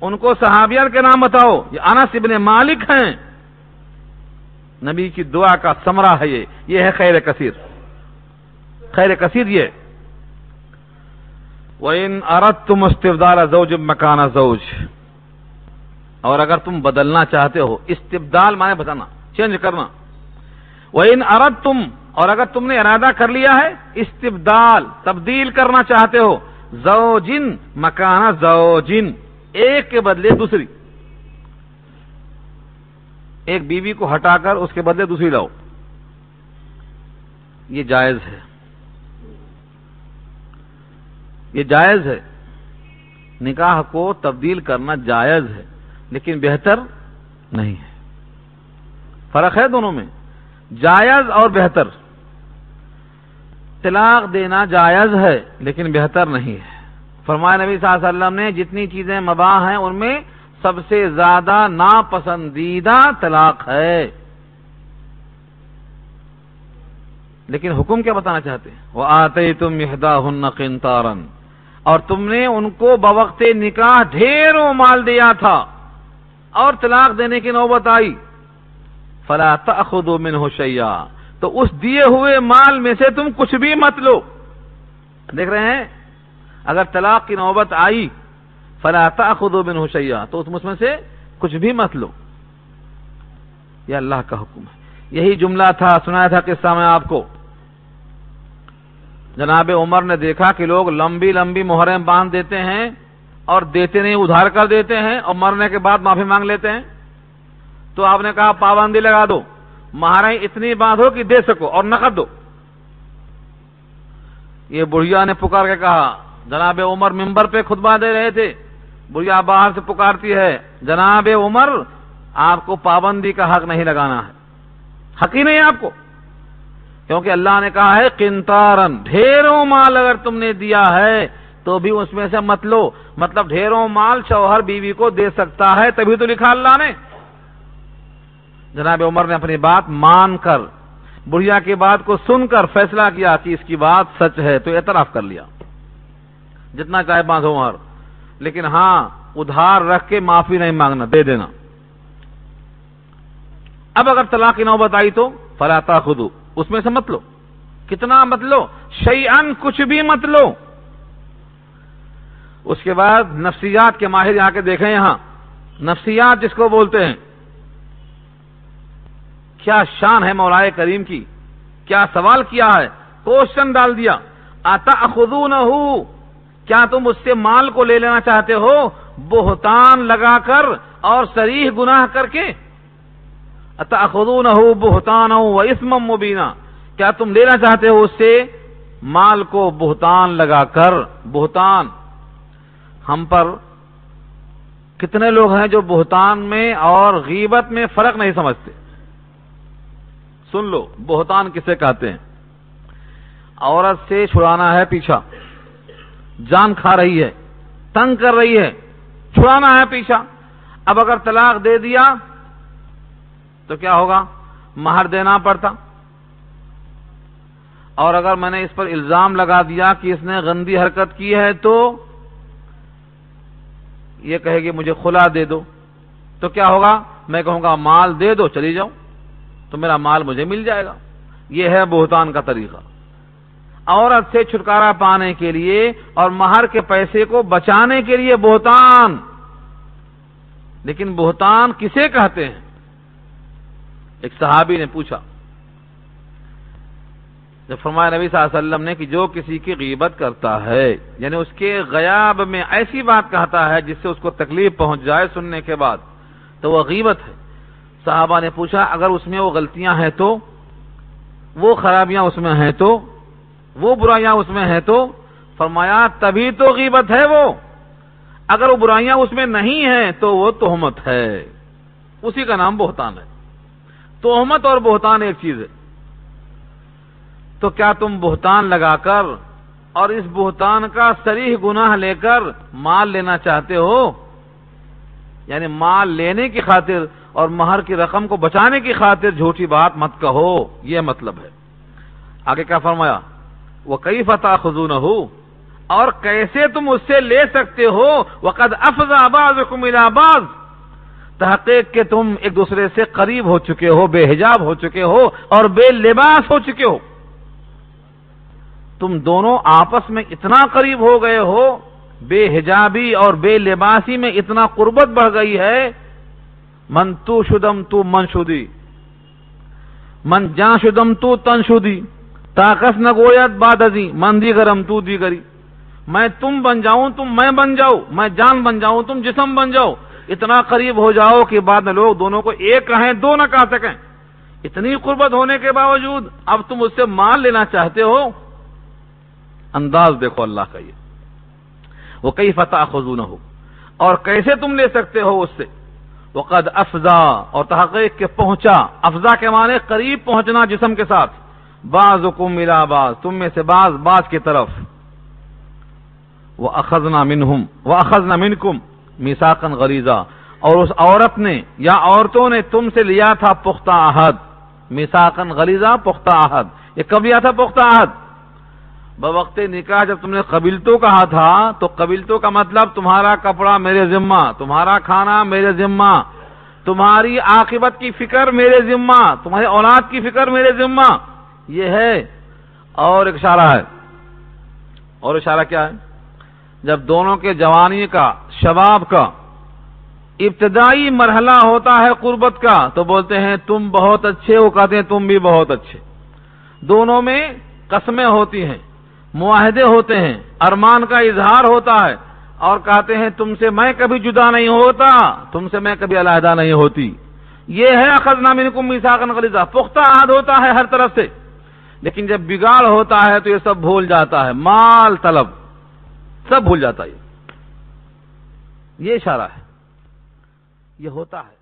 ان کو صحابیات کے نام بتاؤ۔ یہ انس ابن مالک ہیں۔ نبی کی دعا کا سمرا ہے یہ۔ یہ ہے خیر کثیر۔ خیر کثیر یہ۔ وَإِنْ أَرَدْتُمْ اسْتِبْدَالَ زَوْجٍ مَكَانَ زَوْجٍ۔ اور اگر تم بدلنا چاہتے ہو، استبدال مانے بتانا چینج کرنا۔ وَإِنْ أَرَدْتُمْ، اور اگر تم نے ارادہ کر لیا ہے، استبدال، تبدیل کرنا چاہتے ہو زوجن مکانہ زوجن ایک کے بدلے دوسری۔ ایک بیوی کو ہٹا کر اس کے بدلے دوسری لاؤ۔ یہ جائز ہے۔ یہ جائز ہے۔ نکاح کو تبدیل کرنا جائز ہے، لیکن بہتر نہیں ہے۔ فرق ہے دونوں میں۔ جائز اور بہتر۔ طلاق دینا جائز ہے، لیکن بہتر نہیں ہے۔ فرمایا نبی صلی اللہ علیہ وسلم نے جتنی چیزیں مباح ہیں، ان میں سب سے زیادہ ناپسندیدہ طلاق ہے۔ لیکن حکم کیا بتانا چاہتے ہیں؟ وہ آتے تم یہدا ہن اور تم نے ان کو بوقت نکاح ڈھیروں مال دیا تھا اور طلاق دینے کی نوبت آئی۔ فلا تأخذوا منه شيئا۔ تو اس دیے ہوئے مال میں سے تم کچھ بھی مت لو۔ دیکھ رہے ہیں؟ اگر طلاق کی نوبت آئی، فلا تأخذوا منه شيئا۔ تو تم اس میں سے کچھ بھی مت لو۔ یہ اللہ کا حکم ہے۔ یہی جملہ تھا، سنایا تھا قصہ میں آپ کو۔ جناب عمر نے دیکھا کہ لوگ لمبی لمبی مہریں باندھ دیتے ہیں اور دیتے نہیں، ادھار کر دیتے ہیں اور مرنے کے بعد معافی مانگ لیتے ہیں۔ تو آپ نے کہا، پابندی لگا دو۔ مہاریں اتنی باندھو کہ دے سکو اور نقد دو۔ یہ بڑھیا نے پکار کے کہا، جناب عمر ممبر پہ خطبہ دے رہے تھے۔ بڑھیا باہر سے پکارتی ہے، جناب عمر، آپ کو پابندی کا حق نہیں لگانا ہے۔ حق ہی نہیں آپ کو۔ کیونکہ اللہ نے کہا ہے کنتارن ڈھیروں مال اگر تم نے دیا ہے، تو بھی اس میں سے مت لو۔ مطلب ڈھیروں مال شوہر بیوی کو دے سکتا ہے، تبھی تو لکھا اللہ نے۔ جناب عمر نے اپنی بات مان کر، بڑھیا کی بات کو سن کر فیصلہ کیا کہ اس کی بات سچ ہے، تو اعتراف کر لیا۔ جتنا چاہے باندھو مار لیکن ہاں ادھار رکھ کے معافی نہیں مانگنا، دے دینا۔ اب اگر طلاق کی نوبت آئی تو فلاتا خود اس میں سے مت لو۔ کتنا مت لو۔ شی کچھ بھی مت لو۔ اس کے بعد نفسیات کے ماہر آ کے دیکھیں یہاں۔ نفسیات جس کو بولتے ہیں۔ کیا شان ہے مولائے کریم کی۔ کیا سوال کیا ہے۔ کوشچن ڈال دیا۔ آتا خدو نہ کیا تم اس سے مال کو لے لینا چاہتے ہو؟ بہتان لگا کر اور سریح گناہ کر کے۔ اتا خدو نہ بہتان ہو اسم مبینہ کیا تم لینا چاہتے ہو اس سے؟ مال کو بہتان لگا کر، بہتان۔ ہم پر کتنے لوگ ہیں جو بہتان میں اور غیبت میں فرق نہیں سمجھتے؟ سن لو، بہتان کسے کہتے ہیں؟ عورت سے چھڑانا ہے پیچھا۔ جان کھا رہی ہے، تنگ کر رہی ہے، چھڑانا ہے پیچھا۔ اب اگر طلاق دے دیا تو کیا ہوگا؟ مہر دینا پڑتا۔ اور اگر میں نے اس پر الزام لگا دیا کہ اس نے گندی حرکت کی ہے تو یہ کہے گی مجھے کھلا دے دو۔ تو کیا ہوگا؟ میں کہوں گا مال دے دو، چلی جاؤ۔ تو میرا مال مجھے مل جائے گا۔ یہ ہے بہتان کا طریقہ۔ عورت سے چھٹکارا پانے کے لیے اور مہر کے پیسے کو بچانے کے لیے بہتان۔ لیکن بہتان کسے کہتے ہیں؟ ایک صحابی نے پوچھا جب فرمایا نبی صلی اللہ علیہ وسلم نے کہ جو کسی کی غیبت کرتا ہے یعنی اس کے غیاب میں ایسی بات کہتا ہے جس سے اس کو تکلیف پہنچ جائے سننے کے بعد، تو وہ غیبت ہے۔ صحابہ نے پوچھا، اگر اس میں وہ غلطیاں ہیں تو؟ وہ خرابیاں اس میں ہیں تو؟ وہ برائیاں اس میں ہیں تو؟ فرمایا، تبھی تو غیبت ہے وہ۔ اگر وہ برائیاں اس میں نہیں ہیں تو وہ تہمت ہے۔ اسی کا نام بہتان ہے۔ تہمت اور بہتان ایک چیز ہے۔ تو کیا تم بہتان لگا کر اور اس بہتان کا سریح گناہ لے کر مال لینا چاہتے ہو؟ یعنی مال لینے کی خاطر اور مہر کی رقم کو بچانے کی خاطر جھوٹی بات مت کہو، یہ مطلب ہے۔ آگے کیا فرمایا؟ وہ کئی فتح خزون ہو اور کیسے تم اس سے لے سکتے ہو؟ وقت افزا آباز آباز تحقیق کہ تم ایک دوسرے سے قریب ہو چکے ہو، بے حجاب ہو چکے ہو اور بے لباس ہو چکے ہو۔ تم دونوں آپس میں اتنا قریب ہو گئے ہو، بے حجابی اور بے لباسی میں اتنا قربت بڑھ گئی ہے۔ من تو شدم تو من شدی۔ من جان شدم تو تن شدی۔ طاقت نہ گویت باد ازی۔ من دی گرم تو دی گری میں تم بن جاؤں، تم میں بن جاؤ۔ میں جان بن جاؤں، تم جسم بن جاؤ۔ اتنا قریب ہو جاؤ کہ بعد میں لوگ دونوں کو ایک کہیں، دو نہ کہہ سکیں۔ اتنی قربت ہونے کے باوجود اب تم اس سے مان لینا چاہتے ہو؟ انداز دیکھو اللہ کا یہ۔ وہ کئی فتح خزو نہ ہو اور کیسے تم لے سکتے ہو اس سے؟ وہ قد افزا، اور تحقیق کے پہنچا۔ افزا کے معنی قریب پہنچنا جسم کے ساتھ۔ باز حکم ملا باز تم میں سے باز باز کی طرف۔ وہ اخذنا منہم وہ اخذنا منکم میساکن غریزہ اور اس عورت نے یا عورتوں نے تم سے لیا تھا پختہ عہد۔ میساکن غریزہ پختہ عہد۔ یہ کب لیا تھا پختہ عہد؟ بوقت نکاح جب تم نے قبیلتوں کہا تھا، تو قبیلتوں کا مطلب تمہارا کپڑا میرے ذمہ، تمہارا کھانا میرے ذمہ، تمہاری عاقبت کی فکر میرے ذمہ، تمہاری اولاد کی فکر میرے ذمہ۔ یہ ہے۔ اور اشارہ ہے۔ اور اشارہ کیا ہے؟ جب دونوں کے جوانی کا شباب کا۔ ابتدائی مرحلہ ہوتا ہے قربت کا، تو بولتے ہیں تم بہت اچھے، وہ کہتے ہیں تم بھی بہت اچھے۔ دونوں میں قسمیں ہوتی ہیں، معاہدے ہوتے ہیں، ارمان کا اظہار ہوتا ہے۔ اور کہتے ہیں تم سے میں کبھی جدا نہیں ہوتا، تم سے میں کبھی علیحدہ نہیں ہوتی۔ یہ ہے اخذ نام کو میساکن پختہ عہد ہوتا ہے ہر طرف سے، لیکن جب بگاڑ ہوتا ہے تو یہ سب بھول جاتا ہے۔ مال طلب، سب بھول جاتا ہے۔ یہ اشارہ ہے یہ ہوتا ہے۔